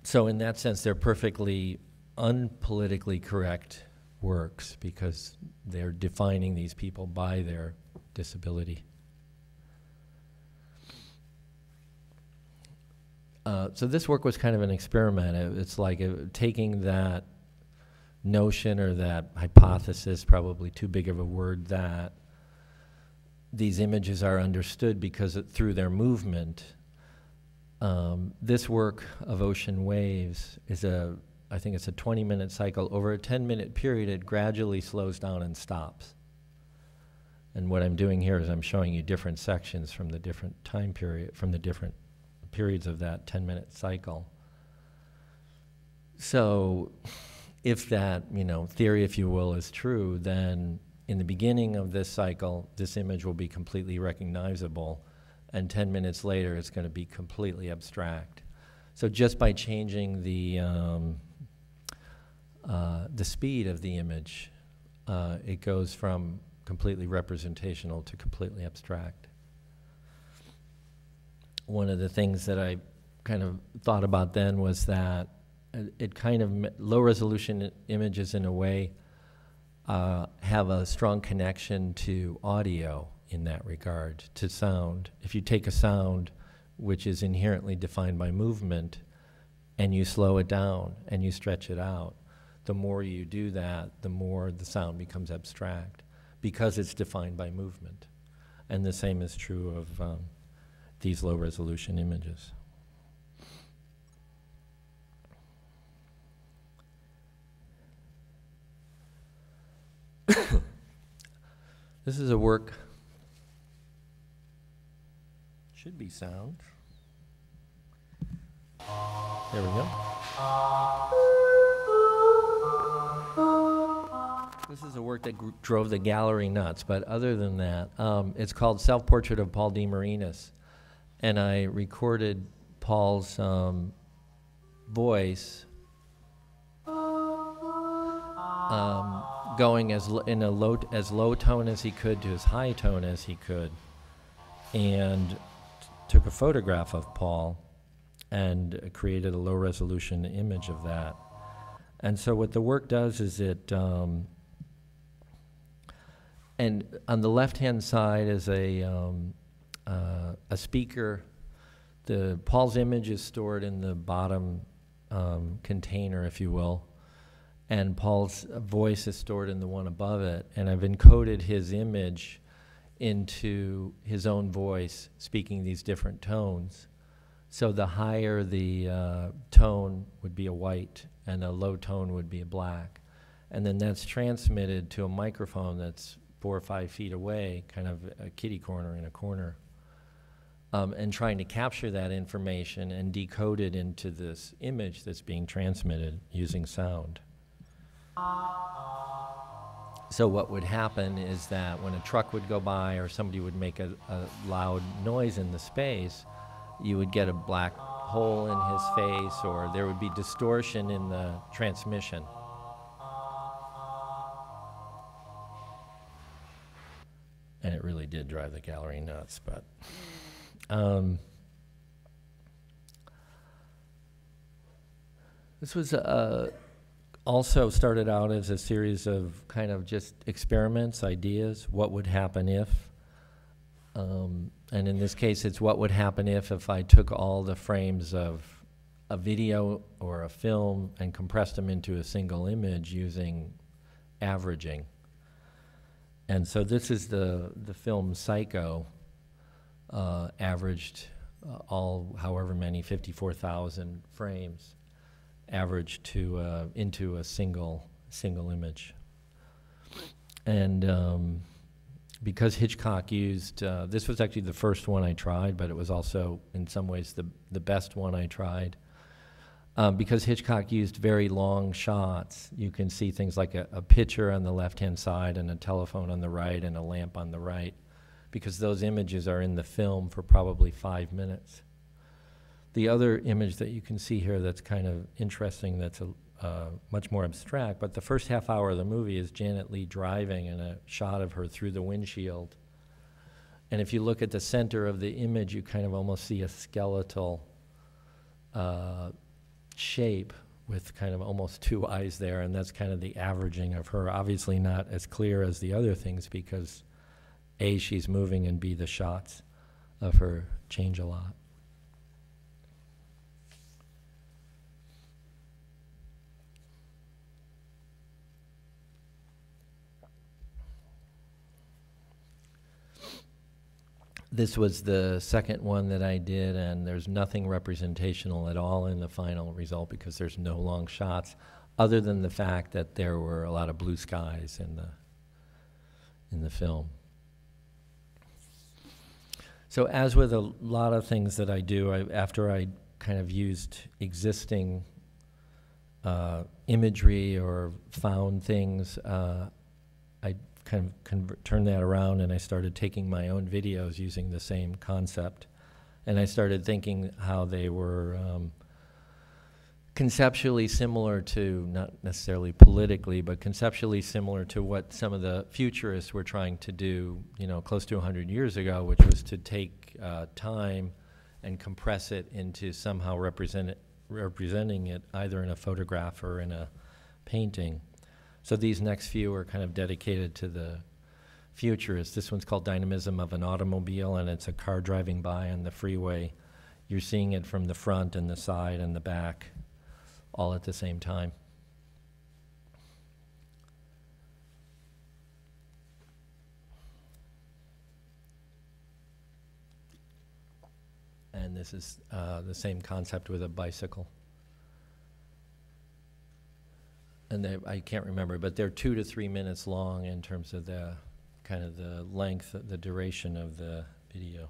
[SPEAKER 2] So in that sense, they're perfectly unpolitically correct works because they're defining these people by their disability. Uh, so this work was kind of an experiment. It, it's like uh, taking that notion or that hypothesis, probably too big of a word, that these images are understood because it, through their movement um, this work of ocean waves is a, I think it's a 20 minute cycle. Over a 10 minute period, it gradually slows down and stops. And what I'm doing here is I'm showing you different sections from the different time period, from the different periods of that 10 minute cycle. So if that, you know, theory, if you will, is true, then in the beginning of this cycle, this image will be completely recognizable and 10 minutes later it's going to be completely abstract. So just by changing the, um, uh, the speed of the image, uh, it goes from completely representational to completely abstract. One of the things that I kind of thought about then was that it, kind of, low resolution images in a way uh, have a strong connection to audio in that regard, to sound. If you take a sound which is inherently defined by movement and you slow it down and you stretch it out, the more you do that, the more the sound becomes abstract because it's defined by movement. And the same is true of um, these low resolution images. this is a work, should be sound. There we go. This is a work that drove the gallery nuts, but other than that, um, it's called Self Portrait of Paul DeMarinis. And I recorded Paul's um, voice um, going as in a low as low tone as he could to as high tone as he could, and took a photograph of Paul and created a low resolution image of that. And so what the work does is it, um, and on the left-hand side is a, um, uh, a speaker. The, Paul's image is stored in the bottom um, container, if you will, and Paul's voice is stored in the one above it. And I've encoded his image into his own voice, speaking these different tones. So the higher the uh, tone would be a white, and a low tone would be a black. And then that's transmitted to a microphone that's four or five feet away, kind of a kitty corner in a corner. Um, and trying to capture that information and decode it into this image that's being transmitted using sound. So what would happen is that when a truck would go by or somebody would make a, a loud noise in the space, you would get a black hole in his face or there would be distortion in the transmission. And it really did drive the gallery nuts, but um, this was uh, also started out as a series of kind of just experiments, ideas, what would happen if. Um, and in this case, it's what would happen if if I took all the frames of a video or a film and compressed them into a single image using averaging. And so this is the the film Psycho, uh, averaged uh, all however many 54,000 frames, averaged to uh, into a single single image. And um, because Hitchcock used uh, this was actually the first one I tried, but it was also in some ways the the best one I tried. Um, because Hitchcock used very long shots, you can see things like a, a on the left-hand side and a telephone on the right and a lamp on the right, because those images are in the film for probably five minutes. The other image that you can see here that's kind of interesting, that's a, uh, much more abstract, but the first half hour of the movie is Janet Leigh driving and a shot of her through the windshield. And if you look at the center of the image, you kind of almost see a skeletal uh, shape with kind of almost two eyes there, and that's kind of the averaging of her. Obviously, not as clear as the other things because A, she's moving, and B, the shots of her change a lot. This was the second one that I did, and there's nothing representational at all in the final result because there's no long shots, other than the fact that there were a lot of blue skies in the in the film. So, as with a lot of things that I do, I, after I kind of used existing uh, imagery or found things, uh, kind of convert, turned that around and I started taking my own videos using the same concept. And I started thinking how they were um, conceptually similar to, not necessarily politically, but conceptually similar to what some of the futurists were trying to do, you know, close to 100 years ago, which was to take uh, time and compress it into somehow represent it, representing it either in a photograph or in a painting. So these next few are kind of dedicated to the futurists. This one's called Dynamism of an Automobile, and it's a car driving by on the freeway. You're seeing it from the front and the side and the back all at the same time. And this is uh, the same concept with a bicycle. And they, I can't remember, but they're two to three minutes long in terms of the kind of the length, the duration of the video.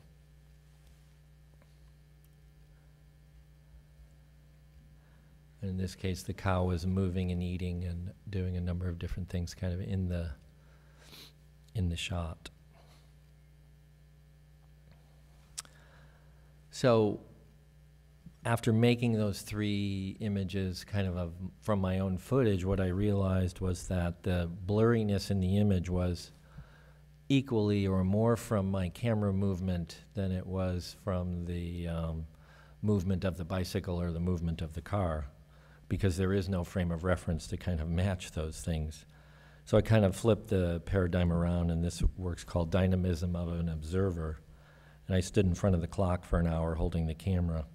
[SPEAKER 2] In this case, the cow was moving and eating and doing a number of different things kind of in the in the shot. So after making those three images kind of, of from my own footage, what I realized was that the blurriness in the image was equally or more from my camera movement than it was from the um, movement of the bicycle or the movement of the car because there is no frame of reference to kind of match those things. So I kind of flipped the paradigm around, and this work's called dynamism of an observer. And I stood in front of the clock for an hour holding the camera.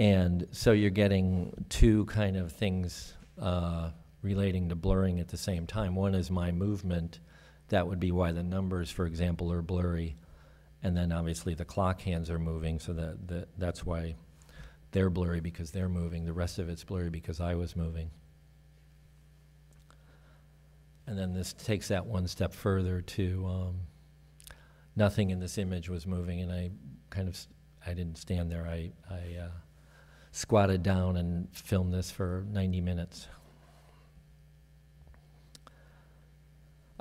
[SPEAKER 2] And so you're getting two kind of things uh, relating to blurring at the same time. One is my movement. That would be why the numbers, for example, are blurry. And then obviously the clock hands are moving, so that, that that's why they're blurry because they're moving. The rest of it's blurry because I was moving. And then this takes that one step further to um, nothing in this image was moving, and I kind of I didn't stand there. I I uh, squatted down and filmed this for 90 minutes.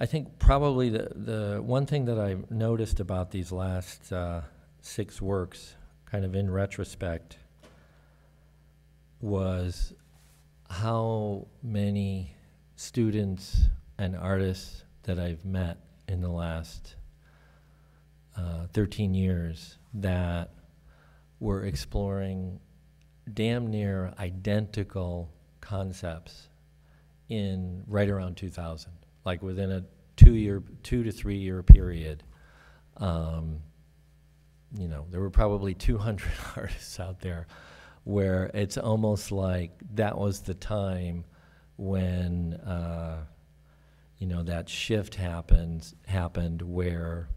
[SPEAKER 2] I think probably the the one thing that I noticed about these last uh, six works, kind of in retrospect, was how many students and artists that I've met in the last uh, 13 years that were exploring damn near identical concepts in right around 2000, like within a two year, two to three year period. Um, you know, there were probably 200 artists out there where it's almost like that was the time when uh, you know that shift happened happened where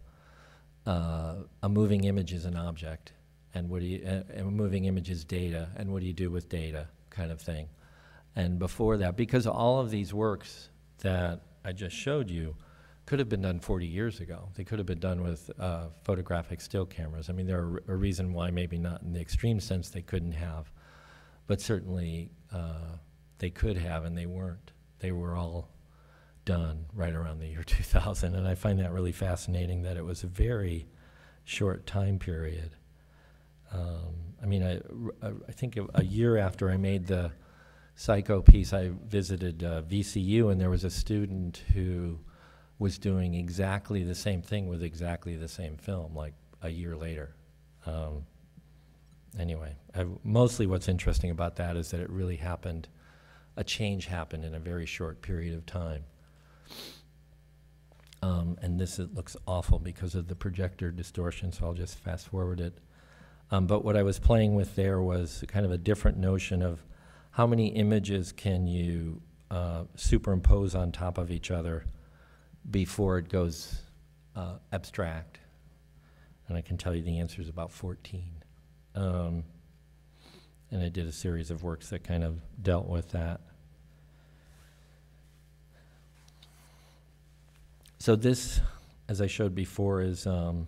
[SPEAKER 2] uh, a moving image is an object and what do you uh, moving images data and what do you do with data kind of thing and before that because all of these works that I just showed you could have been done 40 years ago. They could have been done with uh, photographic still cameras. I mean, there are a reason why maybe not in the extreme sense they couldn't have, but certainly uh, they could have and they weren't. They were all done right around the year 2000, and I find that really fascinating that it was a very short time period. Um, I mean, I, I think a year after I made the Psycho piece, I visited uh, VCU, and there was a student who was doing exactly the same thing with exactly the same film, like a year later. Um, anyway, I've, mostly what's interesting about that is that it really happened, a change happened in a very short period of time. Um, and this it looks awful because of the projector distortion, so I'll just fast forward it. Um, but what I was playing with there was kind of a different notion of how many images can you uh, superimpose on top of each other before it goes uh, abstract. And I can tell you the answer is about 14. Um, and I did a series of works that kind of dealt with that. So this, as I showed before, is um,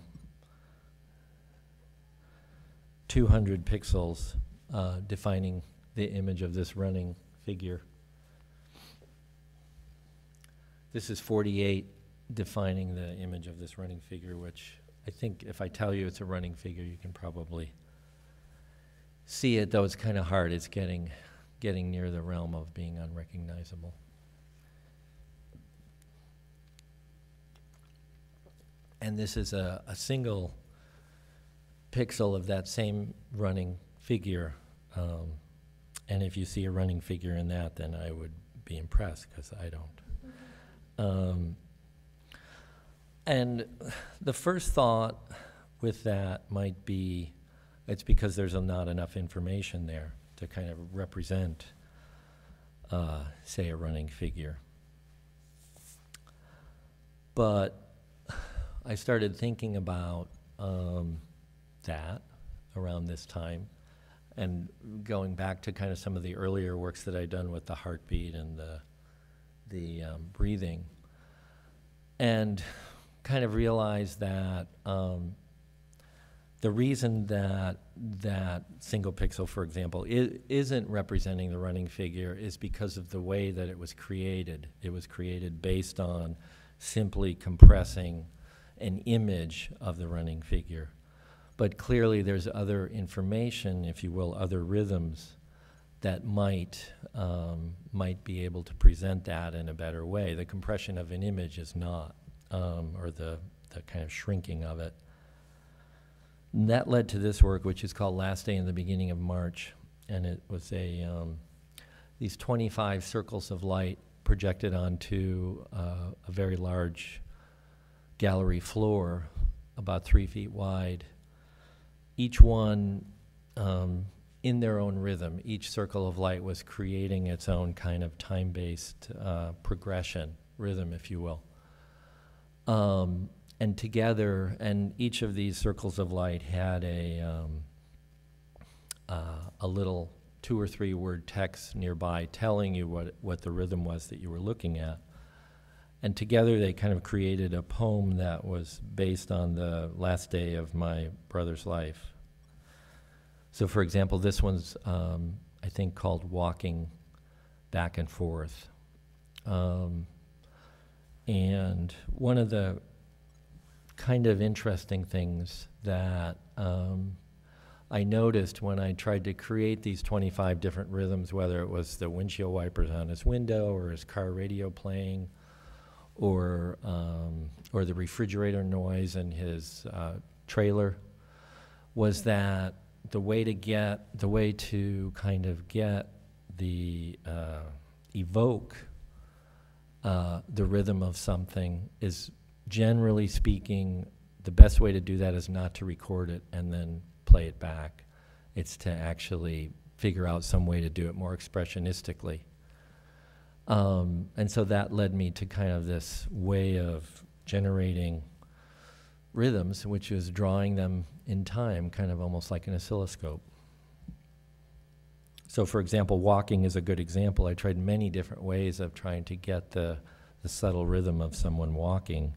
[SPEAKER 2] 200 pixels uh, defining the image of this running figure. This is 48 defining the image of this running figure, which I think if I tell you it's a running figure, you can probably see it, though it's kind of hard. It's getting, getting near the realm of being unrecognizable. And this is a, a single pixel of that same running figure. Um, and if you see a running figure in that, then I would be impressed because I don't. Um, and the first thought with that might be it's because there's not enough information there to kind of represent, uh, say, a running figure. But I started thinking about um, that around this time and going back to kind of some of the earlier works that I'd done with the heartbeat and the, the um, breathing. And kind of realized that um, the reason that that single pixel, for example, is, isn't representing the running figure is because of the way that it was created. It was created based on simply compressing an image of the running figure. But clearly, there's other information, if you will, other rhythms that might um, might be able to present that in a better way. The compression of an image is not, um, or the the kind of shrinking of it. And that led to this work, which is called Last Day in the Beginning of March, and it was a um, these 25 circles of light projected onto uh, a very large gallery floor, about three feet wide. Each one um, in their own rhythm. Each circle of light was creating its own kind of time-based uh, progression, rhythm, if you will. Um, and together, and each of these circles of light had a um, uh, a little two or three word text nearby telling you what what the rhythm was that you were looking at. And together they kind of created a poem that was based on the last day of my brother's life. So, for example, this one's um, I think called "Walking Back and Forth." Um, and one of the kind of interesting things that um, I noticed when I tried to create these 25 different rhythms, whether it was the windshield wipers on his window or his car radio playing, or um, or the refrigerator noise in his uh, trailer, was that the way to get the way to kind of get the uh, evoke uh, the rhythm of something is generally speaking, the best way to do that is not to record it and then play it back. It's to actually figure out some way to do it more expressionistically. Um, and so that led me to kind of this way of generating rhythms, which is drawing them in time, kind of almost like an oscilloscope. So, for example, walking is a good example. I tried many different ways of trying to get the, the subtle rhythm of someone walking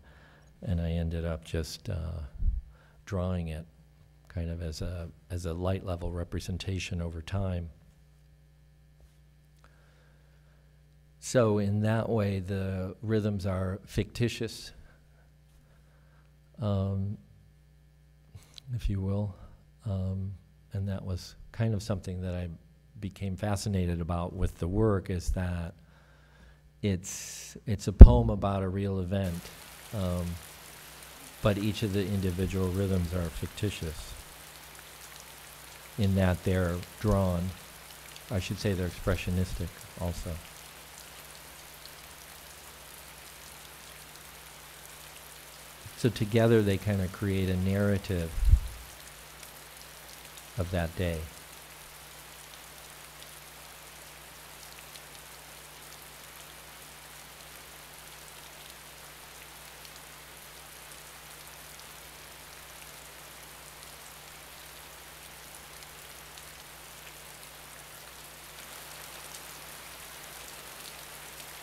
[SPEAKER 2] and I ended up just uh, drawing it kind of as a as a light level representation over time. So in that way, the rhythms are fictitious, um, if you will, um, and that was kind of something that I became fascinated about with the work. Is that it's it's a poem about a real event. Um, but each of the individual rhythms are fictitious in that they're drawn. I should say they're expressionistic also. So together they kind of create a narrative of that day.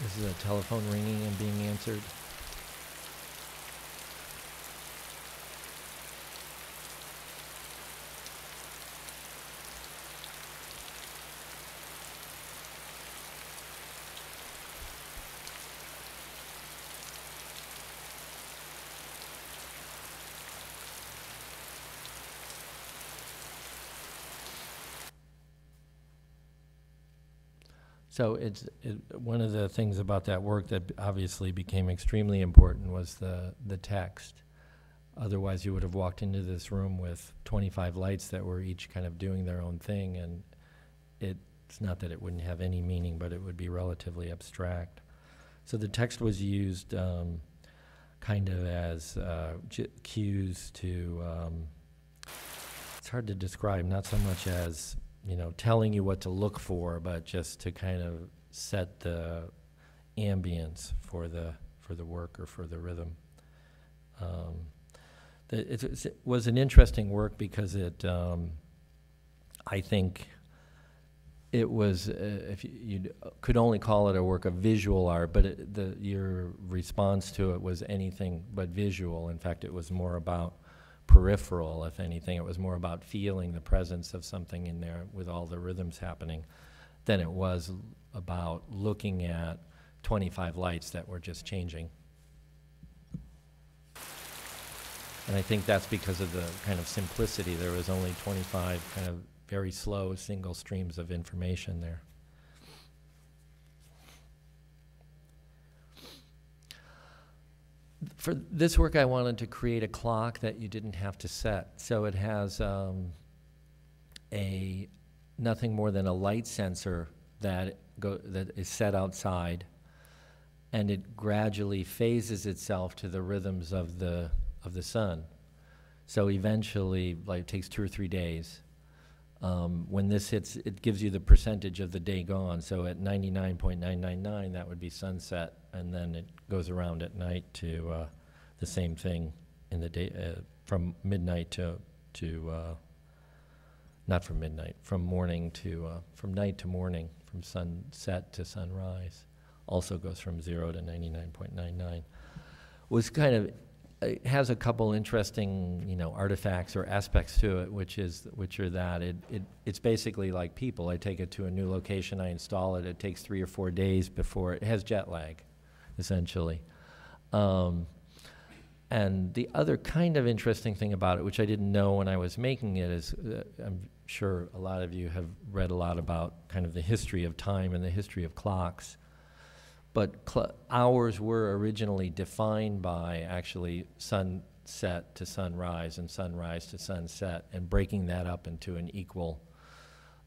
[SPEAKER 2] This is a telephone ringing and being answered. So it's it, one of the things about that work that obviously became extremely important was the the text, Otherwise, you would have walked into this room with 25 lights that were each kind of doing their own thing, and it's not that it wouldn't have any meaning, but it would be relatively abstract. So the text was used um, kind of as uh, cues to. Um, it's hard to describe, not so much as you know telling you what to look for, but just to kind of set the ambience for the for the work or for the rhythm. Um, the, it, it was an interesting work because it, um, I think, it was uh, if you uh, could only call it a work of visual art, but it, the your response to it was anything but visual. In fact, it was more about peripheral, if anything. It was more about feeling the presence of something in there with all the rhythms happening, than it was about looking at 25 lights that were just changing. And I think that's because of the kind of simplicity. There was only 25 kind of very slow single streams of information there. For this work, I wanted to create a clock that you didn't have to set. So it has um, a nothing more than a light sensor that go that is set outside, and it gradually phases itself to the rhythms of the of the sun. So eventually, like it takes two or three days. Um, when this hits, it gives you the percentage of the day gone. So at 99.999, that would be sunset, and then it goes around at night to uh, the same thing in the day uh, from midnight to to uh, not from midnight, from morning to uh, from night to morning, from sunset to sunrise. Also goes from zero to 99.99. Was kind of it has a couple interesting, you know, artifacts or aspects to it, which is which are that it, it it's basically like people. I take it to a new location, I install it. It takes three or four days before it has jet lag, essentially. Um, and the other kind of interesting thing about it, which I didn't know when I was making it, is uh, I'm sure a lot of you have read a lot about kind of the history of time and the history of clocks but cl- hours were originally defined by actually sunset to sunrise and sunrise to sunset, and breaking that up into an equal,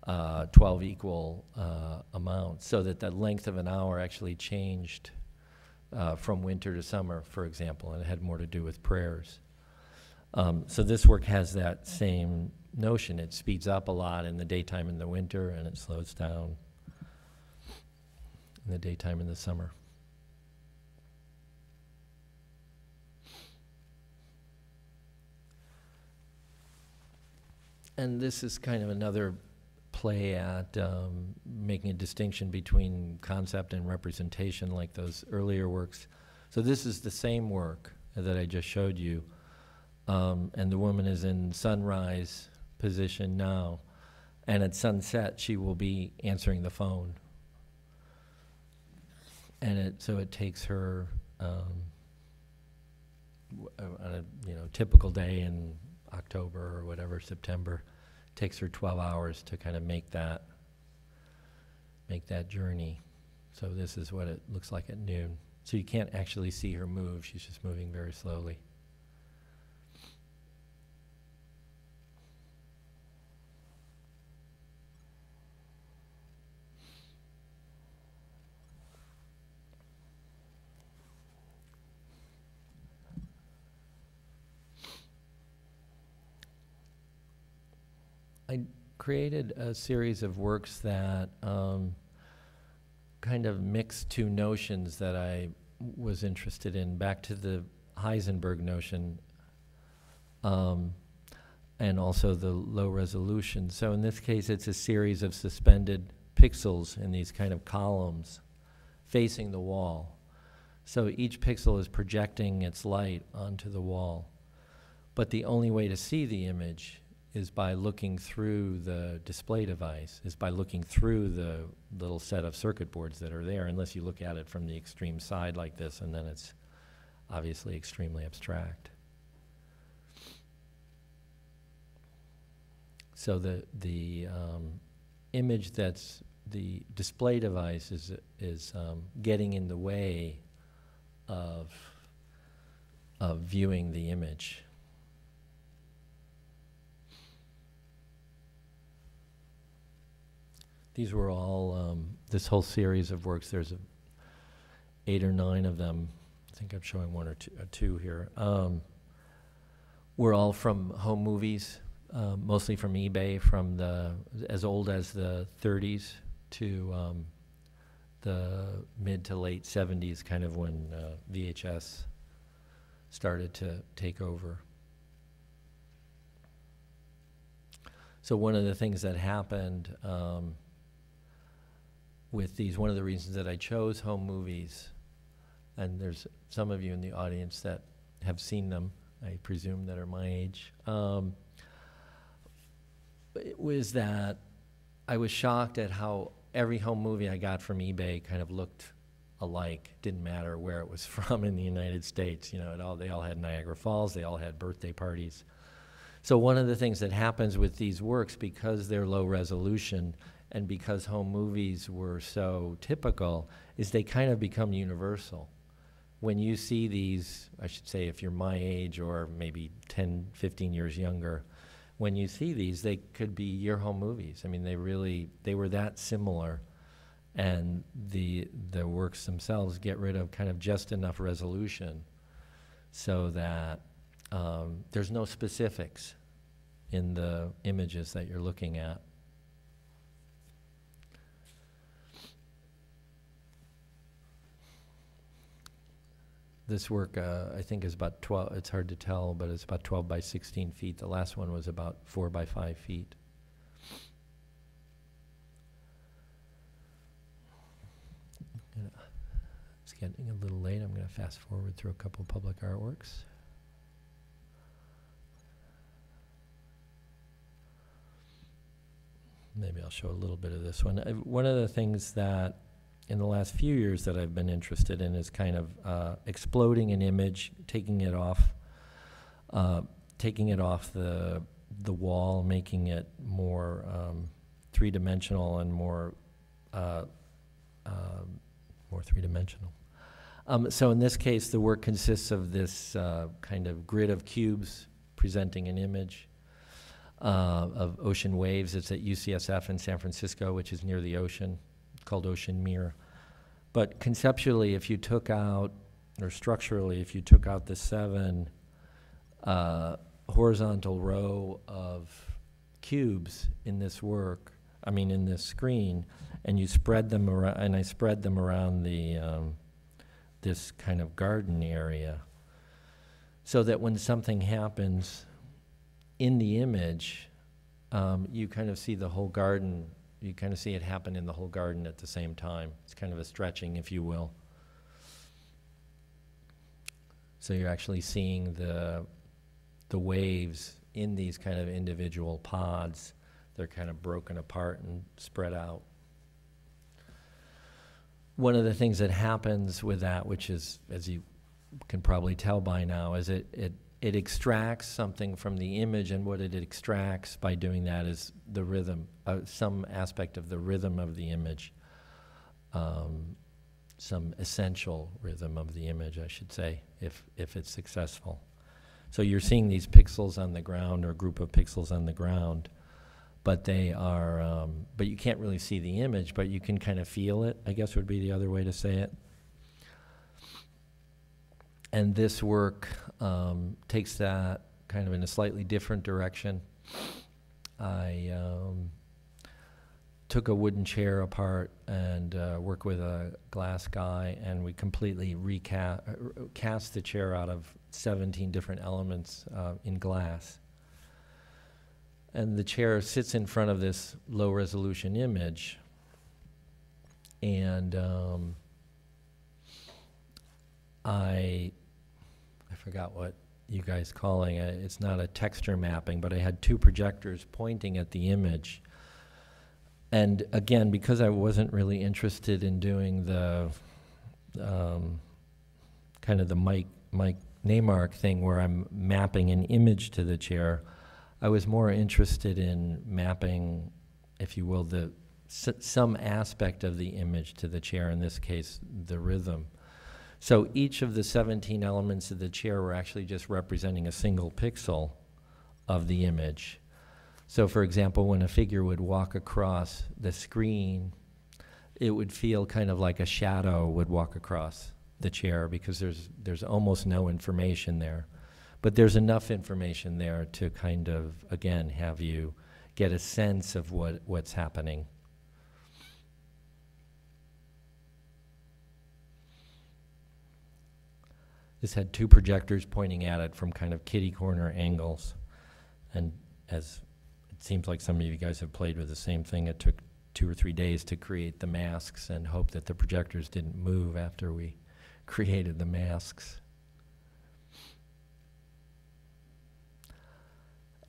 [SPEAKER 2] uh, 12 equal uh, amounts, so that the length of an hour actually changed uh, from winter to summer, for example, and it had more to do with prayers. Um, so this work has that same notion. It speeds up a lot in the daytime in the winter, and it slows down in the daytime in the summer. And this is kind of another play at um, making a distinction between concept and representation, like those earlier works. So this is the same work that I just showed you, um, and the woman is in sunrise position now, and at sunset she will be answering the phone. And it so it takes her um, uh, on a you know typical day in October or whatever September takes her 12 hours to kind of make that make that journey. So this is what it looks like at noon. So you can't actually see her move. She's just moving very slowly. I created a series of works that um, kind of mixed two notions that I was interested in, back to the Heisenberg notion, um, and also the low resolution. So in this case, it's a series of suspended pixels in these kind of columns facing the wall. So each pixel is projecting its light onto the wall. But the only way to see the image is by looking through the display device, is by looking through the little set of circuit boards that are there, unless you look at it from the extreme side like this, and then it's obviously extremely abstract. So the, the um, image that's the display device is, is um, getting in the way of, of viewing the image. These were all, um, this whole series of works, there's a eight or nine of them. I think I'm showing one or two, uh, two here. Um, were all from home movies, uh, mostly from eBay, from the as old as the 30s to um, the mid to late 70s, kind of when uh, VHS started to take over. So one of the things that happened um, with these, one of the reasons that I chose home movies, and there's some of you in the audience that have seen them, I presume that are my age, um, it was that I was shocked at how every home movie I got from eBay kind of looked alike. Didn't matter where it was from in the United States. You know, all, they all had Niagara Falls. They all had birthday parties. So one of the things that happens with these works, because they're low resolution and because home movies were so typical, is they kind of become universal. When you see these, I should say, if you're my age or maybe 10, 15 years younger, when you see these, they could be your home movies. I mean, they really, they were that similar. And the, the works themselves get rid of kind of just enough resolution so that um, there's no specifics in the images that you're looking at. This work, uh, I think, is about 12, it's hard to tell, but it's about 12 by 16 feet. The last one was about 4 by 5 feet. It's getting a little late. I'm going to fast forward through a couple public artworks. Maybe I'll show a little bit of this one. Uh, One of the things that in the last few years that I've been interested in is kind of uh, exploding an image, taking it off, uh, taking it off the the wall, making it more um, three dimensional and more uh, um, more three dimensional. Um, so in this case, the work consists of this uh, kind of grid of cubes presenting an image uh, of ocean waves. It's at UCSF in San Francisco, which is near the ocean, called Ocean Mirror. But conceptually, if you took out, or structurally, if you took out the seven uh, horizontal row of cubes in this work, I mean, in this screen, and you spread them around, and I spread them around the um, this kind of garden area, so that when something happens in the image, um, you kind of see the whole garden, you kind of see it happen in the whole garden at the same time. It's kind of a stretching, if you will. So you're actually seeing the, the waves in these kind of individual pods. They're kind of broken apart and spread out. One of the things that happens with that, which is, as you can probably tell by now, is it, it it extracts something from the image, and what it extracts by doing that is the rhythm, uh, some aspect of the rhythm of the image, um, some essential rhythm of the image, I should say, if, if it's successful. So you're seeing these pixels on the ground, or a group of pixels on the ground, but they are, um, but you can't really see the image, but you can kind of feel it, I guess would be the other way to say it and this work um, takes that kind of in a slightly different direction. I um, took a wooden chair apart and uh, worked with a glass guy, and we completely recast cast the chair out of 17 different elements uh, in glass. And the chair sits in front of this low resolution image, and um, I I forgot what you guys calling it. It's not a texture mapping, but I had two projectors pointing at the image. And again, because I wasn't really interested in doing the um, kind of the Mike Mike Naimark thing where I'm mapping an image to the chair, I was more interested in mapping, if you will, the some aspect of the image to the chair. In this case, the rhythm. So each of the 17 elements of the chair were actually just representing a single pixel of the image. So, for example, when a figure would walk across the screen, it would feel kind of like a shadow would walk across the chair because there's, there's almost no information there. But there's enough information there to kind of, again, have you get a sense of what, what's happening. This had two projectors pointing at it from kind of kitty corner angles. And as it seems like some of you guys have played with the same thing, it took two or three days to create the masks and hope that the projectors didn't move after we created the masks.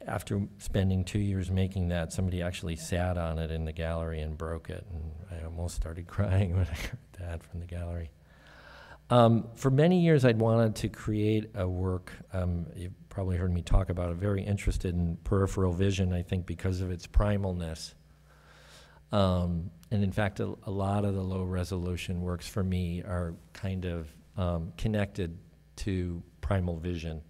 [SPEAKER 2] After spending two years making that, somebody actually sat on it in the gallery and broke it, and I almost started crying when I heard that from the gallery. Um, for many years, I'd wanted to create a work. Um, you've probably heard me talk about it. Very interested in peripheral vision, I think, because of its primalness. Um, and in fact, a, a, lot of the low resolution works for me are kind of um, connected to primal vision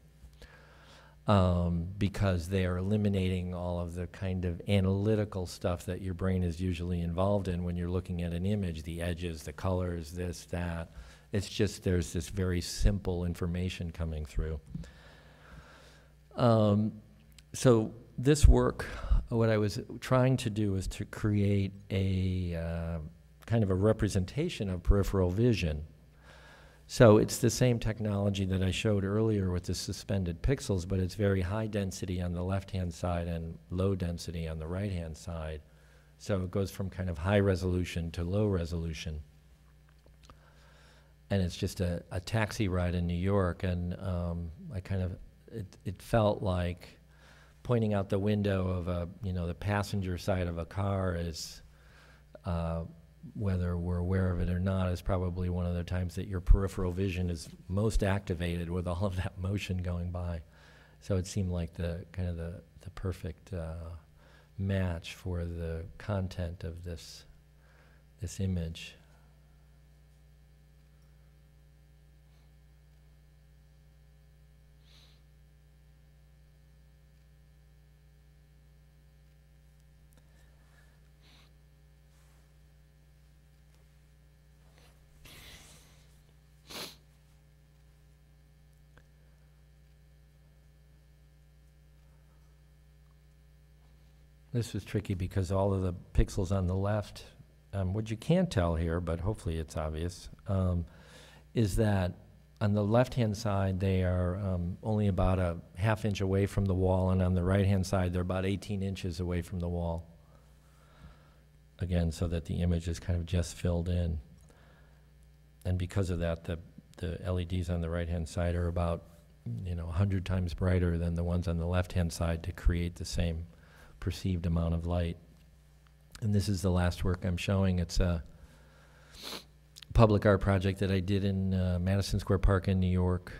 [SPEAKER 2] um, because they are eliminating all of the kind of analytical stuff that your brain is usually involved in when you're looking at an image the edges, the colors, this, that. It's just there's this very simple information coming through. Um, so this work, what I was trying to do was to create a uh, kind of a representation of peripheral vision. So it's the same technology that I showed earlier with the suspended pixels, but it's very high density on the left-hand side and low density on the right-hand side. So it goes from kind of high resolution to low resolution and it's just a, a taxi ride in New York, and um, I kind of it, it felt like pointing out the window of a you know the passenger side of a car is uh, whether we're aware of it or not is probably one of the times that your peripheral vision is most activated with all of that motion going by. So it seemed like the kind of the the perfect uh, match for the content of this this image. This was tricky because all of the pixels on the left, um, what you can't tell here, but hopefully it's obvious, um, is that on the left-hand side, they are um, only about a half inch away from the wall, and on the right-hand side, they're about 18 inches away from the wall. Again, so that the image is kind of just filled in. And because of that, the, the LEDs on the right-hand side are about, you know, 100 times brighter than the ones on the left-hand side to create the same perceived amount of light. And this is the last work I'm showing. It's a public art project that I did in uh, Madison Square Park in New York.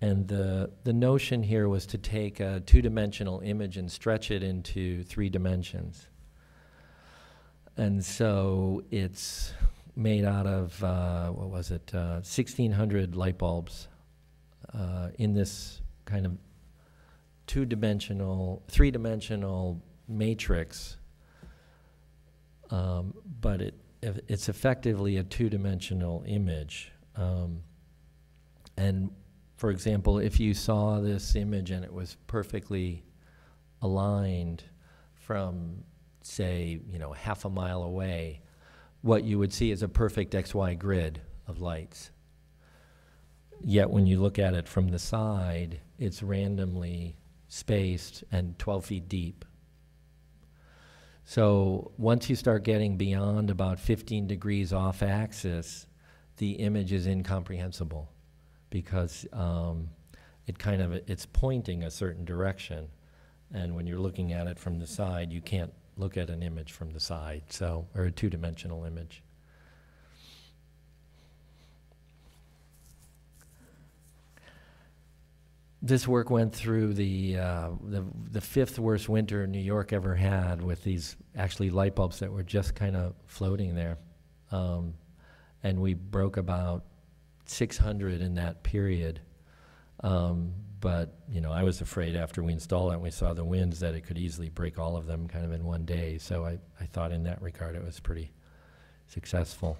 [SPEAKER 2] And the, the notion here was to take a two-dimensional image and stretch it into three dimensions. And so it's made out of, uh, what was it, uh, 1,600 light bulbs uh, in this kind of two-dimensional, three-dimensional matrix, um, but it it's effectively a two-dimensional image. Um, and for example, if you saw this image and it was perfectly aligned from, say, you know, half a mile away, what you would see is a perfect XY grid of lights. Yet when you look at it from the side, it's randomly spaced and 12 feet deep. So once you start getting beyond about 15 degrees off axis, the image is incomprehensible because um, it kind of it's pointing a certain direction, and when you're looking at it from the side, you can't look at an image from the side, so or a two-dimensional image. This work went through the, uh, the, the fifth worst winter New York ever had with these actually light bulbs that were just kind of floating there. Um, and we broke about 600 in that period. Um, but, you know, I was afraid after we installed it and we saw the winds that it could easily break all of them kind of in one day. So I, I thought in that regard it was pretty successful.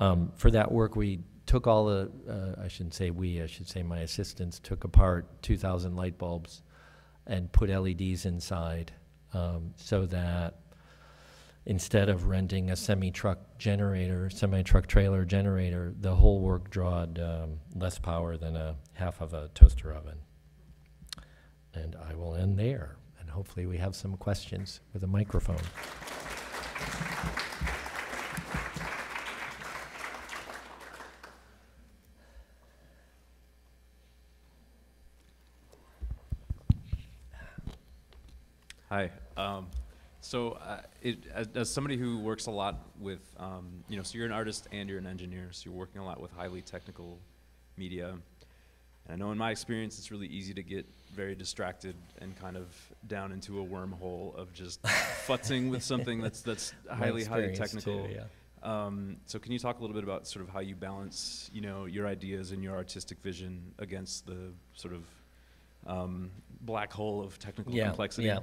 [SPEAKER 2] Um, for that work, we took all the, uh, I shouldn't say we, I should say my assistants took apart 2,000 light bulbs and put LEDs inside um, so that instead of renting a semi-truck generator, semi-truck trailer generator, the whole work drawed um, less power than a half of a toaster oven. And I will end there, and hopefully we have some questions with a microphone.
[SPEAKER 4] Hi. Um, so, uh, it, as, as somebody who works a lot with, um, you know, so you're an artist and you're an engineer, so you're working a lot with highly technical media. And I know in my experience, it's really easy to get very distracted and kind of down into a wormhole of just futzing with something that's that's highly, highly
[SPEAKER 2] experience too,
[SPEAKER 4] technical.
[SPEAKER 2] yeah.
[SPEAKER 4] Um, so can you talk a little bit about sort of how you balance, you know, your ideas and your artistic vision against the sort of um, black hole of technical
[SPEAKER 2] yeah,
[SPEAKER 4] complexity?
[SPEAKER 2] Yeah.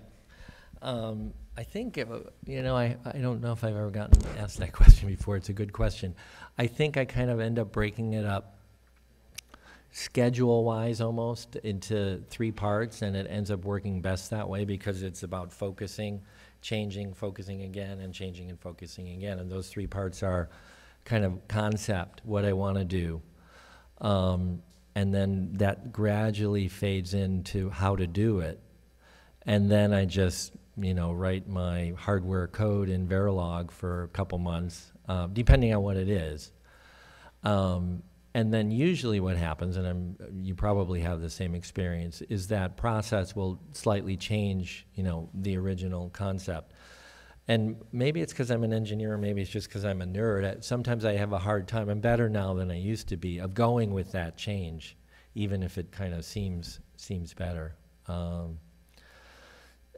[SPEAKER 2] Um, I think, uh, you know, I, I don't know if I've ever gotten asked that question before. It's a good question. I think I kind of end up breaking it up schedule wise almost into three parts, and it ends up working best that way because it's about focusing, changing, focusing again, and changing and focusing again. And those three parts are kind of concept, what I want to do. Um, and then that gradually fades into how to do it. And then I just, you know, write my hardware code in Verilog for a couple months, uh, depending on what it is. Um, and then usually what happens, and I'm, you probably have the same experience, is that process will slightly change, you know, the original concept. And maybe it's because I'm an engineer, maybe it's just because I'm a nerd. Sometimes I have a hard time. I'm better now than I used to be of going with that change, even if it kind of seems seems better. Um,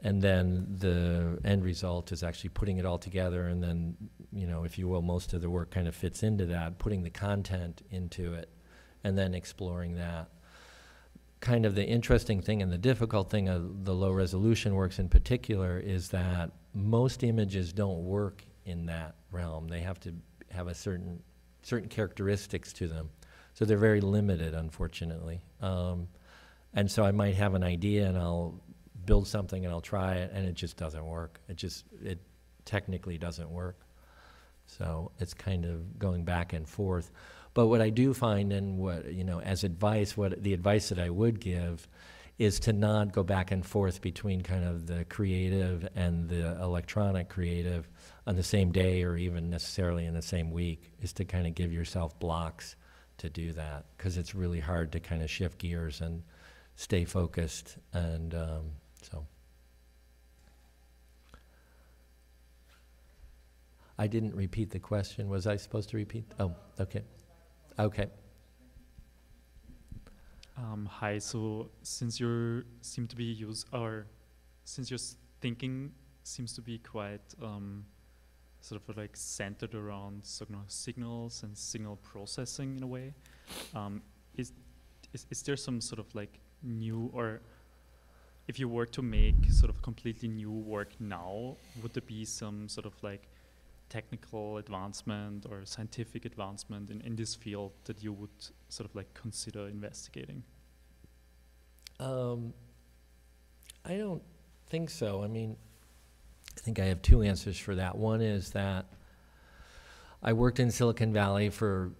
[SPEAKER 2] and then the end result is actually putting it all together and then you know if you will most of the work kind of fits into that putting the content into it and then exploring that. Kind of the interesting thing and the difficult thing of the low resolution works in particular is that most images don't work in that realm. They have to have a certain certain characteristics to them. So they're very limited unfortunately. Um, and so i might have an idea and i'll build something and I'll try it and it just doesn't work. It just it technically doesn't work. So it's kind of going back and forth. But what I do find and what you know as advice, what the advice that I would give is to not go back and forth between kind of the creative and the electronic creative on the same day or even necessarily in the same week is to kind of give yourself blocks to do that because it's really hard to kind of shift gears and stay focused and um, so I didn't repeat the question. Was I supposed to repeat? Oh, okay. Okay.
[SPEAKER 5] Um, hi. So since you seem to be use or since your thinking seems to be quite um, sort of like centered around signal signals and signal processing in a way, um, is, is is there some sort of like new or if you were to make sort of completely new work now, would there be some sort of like technical advancement or scientific advancement in, in this field that you would sort of like consider investigating?
[SPEAKER 2] Um, I don't think so. I mean, I think I have two answers for that. One is that I worked in Silicon Valley for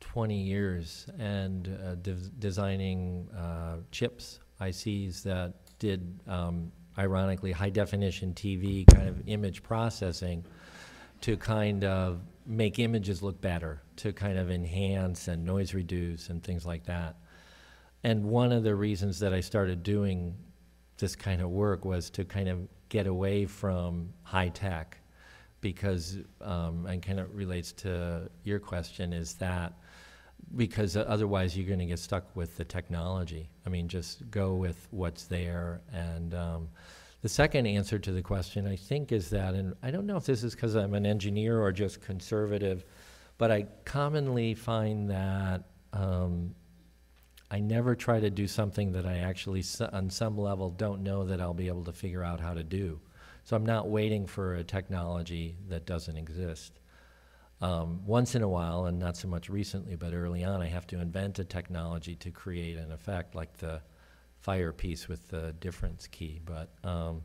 [SPEAKER 2] 20 years and uh, de- designing uh, chips, ICs that did, um, ironically, high definition TV kind of image processing to kind of make images look better, to kind of enhance and noise reduce and things like that. And one of the reasons that I started doing this kind of work was to kind of get away from high tech because, um, and kind of relates to your question, is that because otherwise you're going to get stuck with the technology. I mean, just go with what's there. And um, the second answer to the question, I think, is that, and I don't know if this is because I'm an engineer or just conservative, but I commonly find that um, I never try to do something that I actually, on some level, don't know that I'll be able to figure out how to do. So I'm not waiting for a technology that doesn't exist. Um, once in a while, and not so much recently, but early on, I have to invent a technology to create an effect, like the fire piece with the difference key. But um,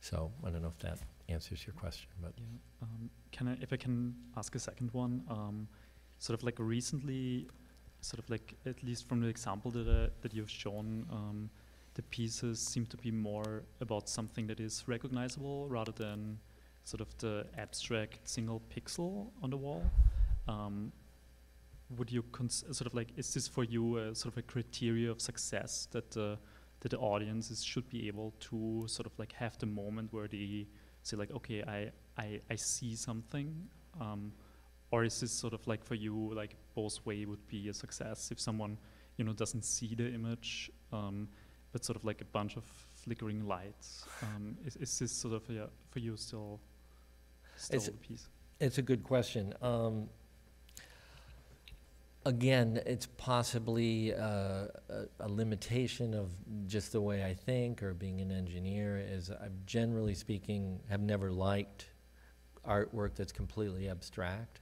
[SPEAKER 2] so I don't know if that answers your question, but
[SPEAKER 5] Yeah. Um, can I, if I can ask a second one, um, sort of like recently, sort of like at least from the example that uh, that you've shown, um, the pieces seem to be more about something that is recognizable rather than sort of the abstract single pixel on the wall. Um, would you cons- sort of like is this for you a sort of a criteria of success that the that the audiences should be able to sort of like have the moment where they say like okay I I, I see something um, or is this sort of like for you like both way would be a success if someone you know doesn't see the image um, but sort of like a bunch of flickering lights um, is, is this sort of yeah, for you still still
[SPEAKER 2] It's-
[SPEAKER 5] the piece
[SPEAKER 2] It's a good question. Um, again, it's possibly uh, a, a limitation of just the way I think or being an engineer. Is I'm generally speaking have never liked artwork that's completely abstract,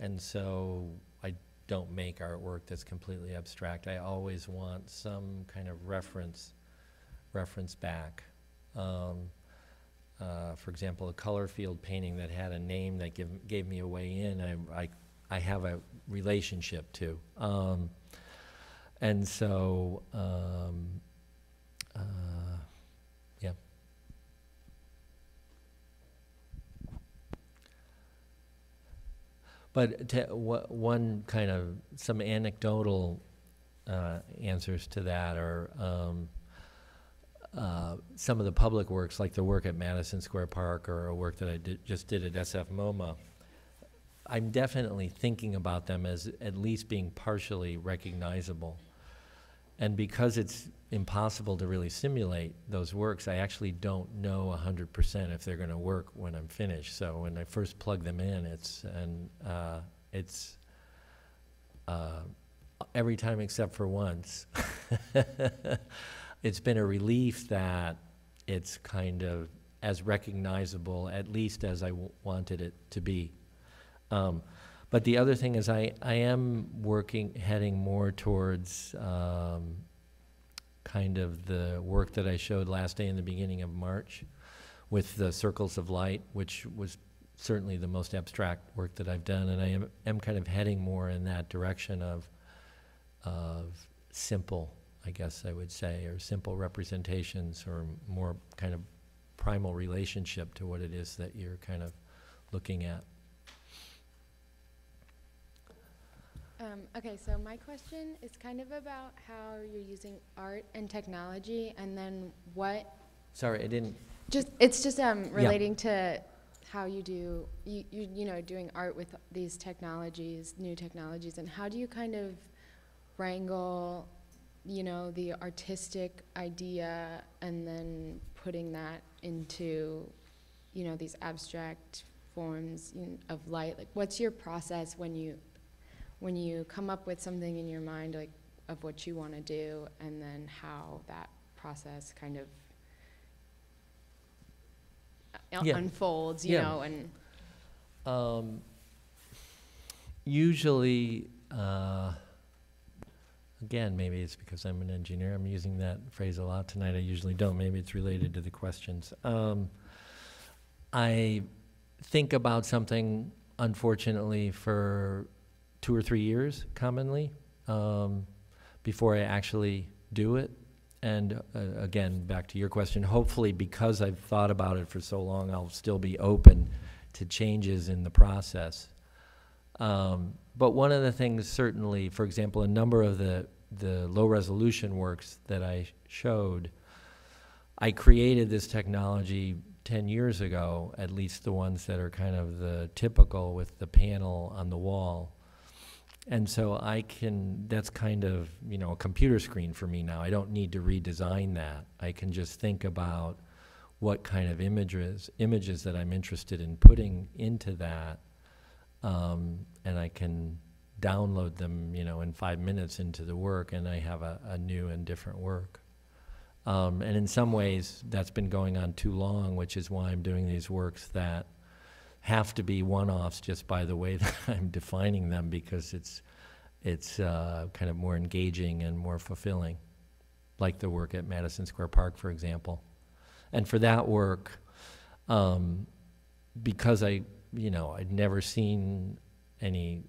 [SPEAKER 2] and so I don't make artwork that's completely abstract. I always want some kind of reference reference back. Um, uh, for example, a color field painting that had a name that give, gave me a way in, I, I, I have a relationship to. Um, and so, um, uh, yeah. But to, one kind of, some anecdotal uh, answers to that are, um, uh, some of the public works, like the work at Madison Square Park or a work that I did, just did at SF MoMA, I'm definitely thinking about them as at least being partially recognizable. And because it's impossible to really simulate those works, I actually don't know 100% if they're going to work when I'm finished. So when I first plug them in, it's and uh, it's uh, every time except for once. it's been a relief that it's kind of as recognizable, at least as I wanted it to be. Um, but the other thing is, I, I am working, heading more towards um, kind of the work that I showed last day in the beginning of March with the circles of light, which was certainly the most abstract work that I've done. And I am, am kind of heading more in that direction of, of simple, I guess I would say, or simple representations or more kind of primal relationship to what it is that you're kind of looking at.
[SPEAKER 6] Um, okay, so my question is kind of about how you're using art and technology, and then what.
[SPEAKER 2] Sorry, I didn't,
[SPEAKER 6] Just it's just um, relating to how you do you, you you know doing art with these technologies, new technologies, and how do you kind of wrangle, you know, the artistic idea and then putting that into, you know, these abstract forms of light. Like, what's your process when you when you come up with something in your mind like of what you want to do and then how that process kind of
[SPEAKER 2] Yeah.
[SPEAKER 6] unfolds you
[SPEAKER 2] Yeah.
[SPEAKER 6] know and
[SPEAKER 2] Um, usually, uh, again, maybe it's because I'm an engineer. I'm using that phrase a lot tonight. I usually don't. Maybe it's related to the questions. Um, I think about something, unfortunately, for two or three years commonly um, before I actually do it. And uh, again, back to your question, hopefully, because I've thought about it for so long, I'll still be open to changes in the process. Um, but one of the things, certainly, for example, a number of the, the low resolution works that I showed, I created this technology 10 years ago, at least the ones that are kind of the typical with the panel on the wall. And so I can, that's kind of, you know, a computer screen for me now. I don't need to redesign that. I can just think about what kind of images, images that I'm interested in putting into that. Um, and I can download them, you know, in five minutes into the work, and I have a, a new and different work. Um, and in some ways, that's been going on too long, which is why I'm doing these works that have to be one-offs just by the way that I'm defining them, because it's it's uh, kind of more engaging and more fulfilling, like the work at Madison Square Park, for example. And for that work, um, because I, you know, I'd never seen any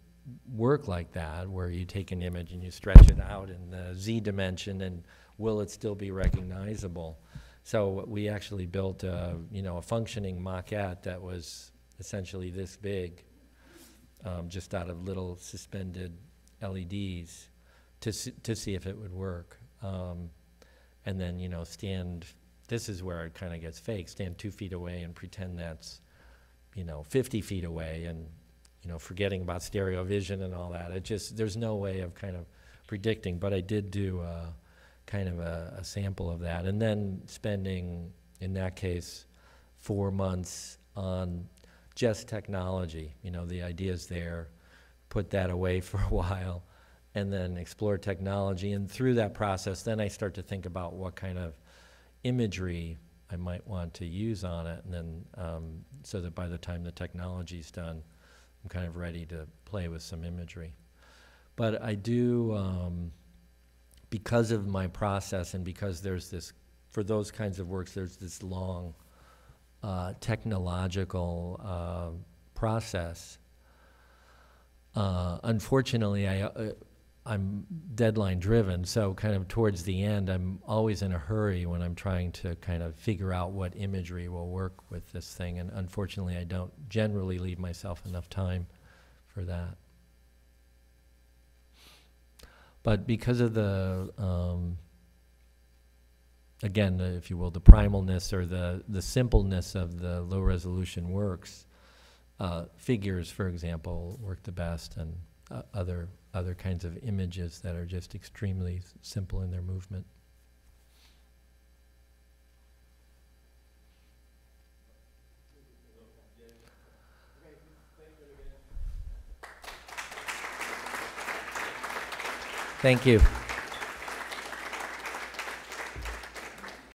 [SPEAKER 2] work like that where you take an image and you stretch it out in the z dimension and will it still be recognizable? So we actually built a, you know, a functioning maquette that was essentially this big, um, just out of little suspended LEDs to, s- to see if it would work. Um, and then, you know, stand, this is where it kind of gets fake, stand two feet away and pretend that's, you know, 50 feet away and, you know, forgetting about stereo vision and all that. It just, there's no way of kind of predicting, but I did do uh, kind of a, a sample of that. And then spending, in that case, four months on just technology. You know, the idea's there, put that away for a while, and then explore technology. And through that process, then I start to think about what kind of imagery I might want to use on it, and then um, so that by the time the technology's done, I'm kind of ready to play with some imagery. But I do, um, because of my process and because there's this, for those kinds of works, there's this long uh, technological uh, process. Uh, unfortunately, I, uh, I'm deadline driven, so kind of towards the end, I'm always in a hurry when I'm trying to kind of figure out what imagery will work with this thing, and unfortunately, I don't generally leave myself enough time for that. But because of the, um, again, the- if you will, the primalness or the, the simpleness of the low resolution works, uh, figures, for example, work the best, and uh, other other kinds of images that are just extremely simple in their movement. Thank you.